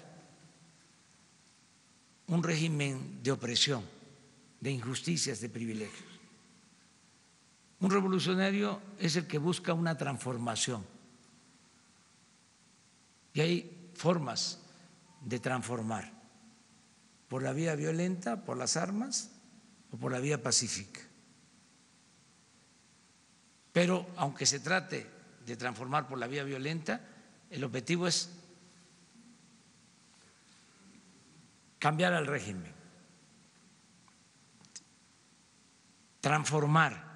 un régimen de opresión, de injusticias, de privilegios. Un revolucionario es el que busca una transformación. Y hay formas de transformar, por la vía violenta, por las armas o por la vía pacífica. Pero aunque se trate de transformar por la vía violenta, el objetivo es cambiar al régimen, transformar.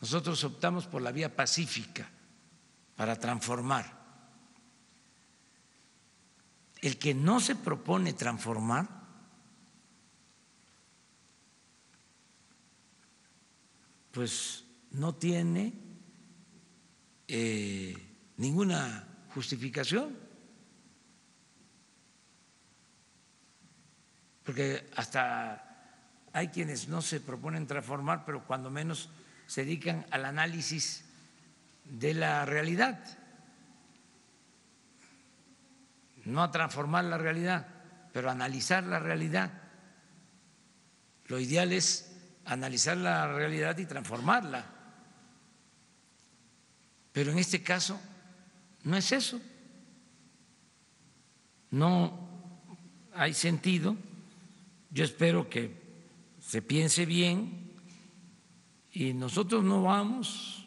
Nosotros optamos por la vía pacífica para transformar. El que no se propone transformar pues no tiene eh, ninguna justificación. Porque hasta hay quienes no se proponen transformar, pero cuando menos se dedican al análisis de la realidad, no a transformar la realidad, pero a analizar la realidad. Lo ideal es analizar la realidad y transformarla. Pero en este caso no es eso. No hay sentido. Yo espero que se piense bien y nosotros no vamos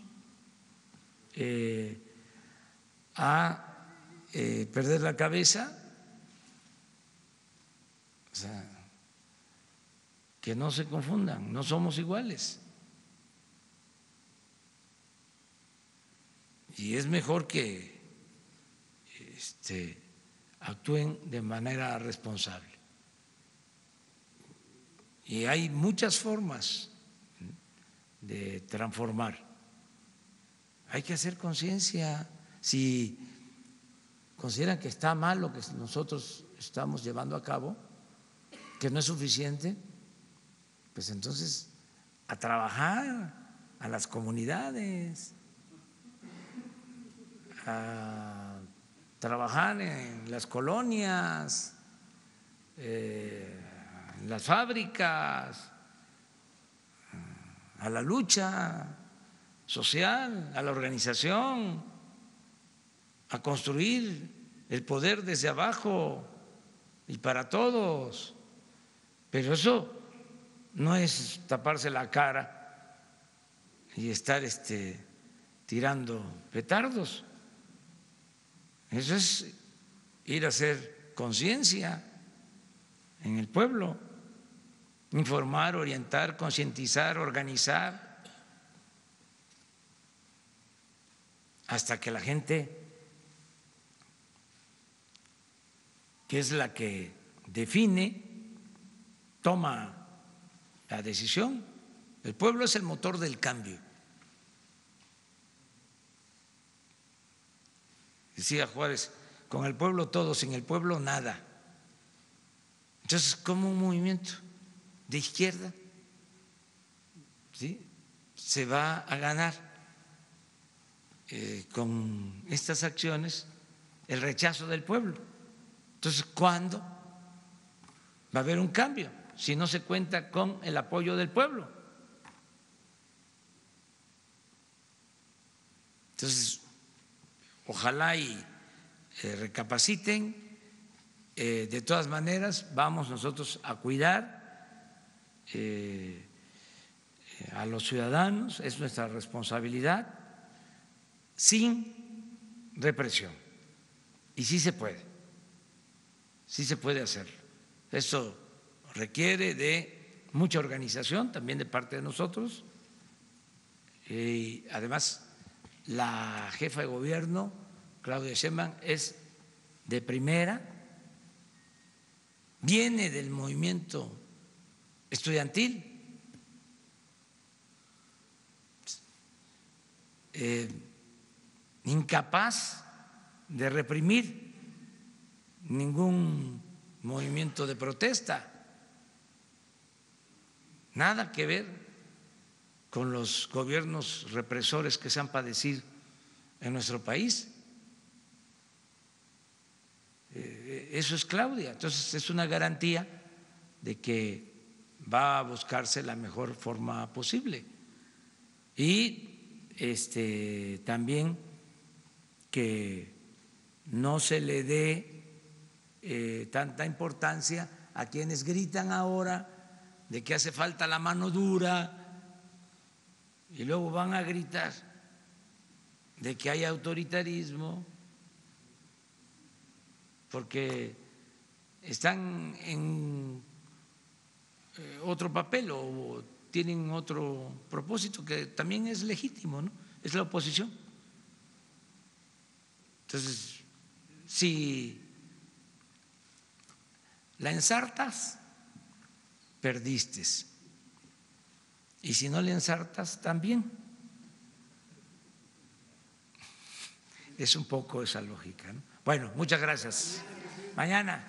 eh, a eh, perder la cabeza. O sea, que no se confundan, no somos iguales. Y es mejor que este, actúen de manera responsable. Y hay muchas formas de transformar. Hay que hacer conciencia. Si consideran que está mal lo que nosotros estamos llevando a cabo, que no es suficiente, pues entonces a trabajar a las comunidades, a trabajar en las colonias, eh, en las fábricas, a la lucha social, a la organización, a construir el poder desde abajo y para todos. Pero eso no es taparse la cara y estar este, tirando petardos. Eso es ir a hacer conciencia en el pueblo, informar, orientar, concientizar, organizar, hasta que la gente, que es la que define, toma la decisión. El pueblo es el motor del cambio. Decía Juárez, con el pueblo todo, sin el pueblo nada. Entonces, como un movimiento de izquierda ¿sí? se va a ganar eh, con estas acciones el rechazo del pueblo. Entonces, ¿cuándo va a haber un cambio? Si no se cuenta con el apoyo del pueblo. Entonces, ojalá y eh, recapaciten. Eh, de todas maneras, vamos nosotros a cuidar eh, a los ciudadanos, es nuestra responsabilidad, sin represión. Y sí se puede, sí se puede hacer. Esto requiere de mucha organización también de parte de nosotros. Y además, la jefa de gobierno, Claudia Sheinbaum, es de primera, viene del movimiento estudiantil. Eh, incapaz de reprimir ningún movimiento de protesta nada que ver con los gobiernos represores que se han padecido en nuestro país. Eh, eso es Claudia. Entonces es una garantía de que va a buscarse la mejor forma posible. Y este, también que no se le dé eh, tanta importancia a quienes gritan ahora de que hace falta la mano dura y luego van a gritar de que hay autoritarismo porque están en eh, otro papel o tienen otro propósito que también es legítimo, ¿no? Es la oposición. Entonces, si la ensartas, perdiste. Y si no le ensartas, también. Es un poco esa lógica. ¿no? Bueno, muchas gracias. Mañana.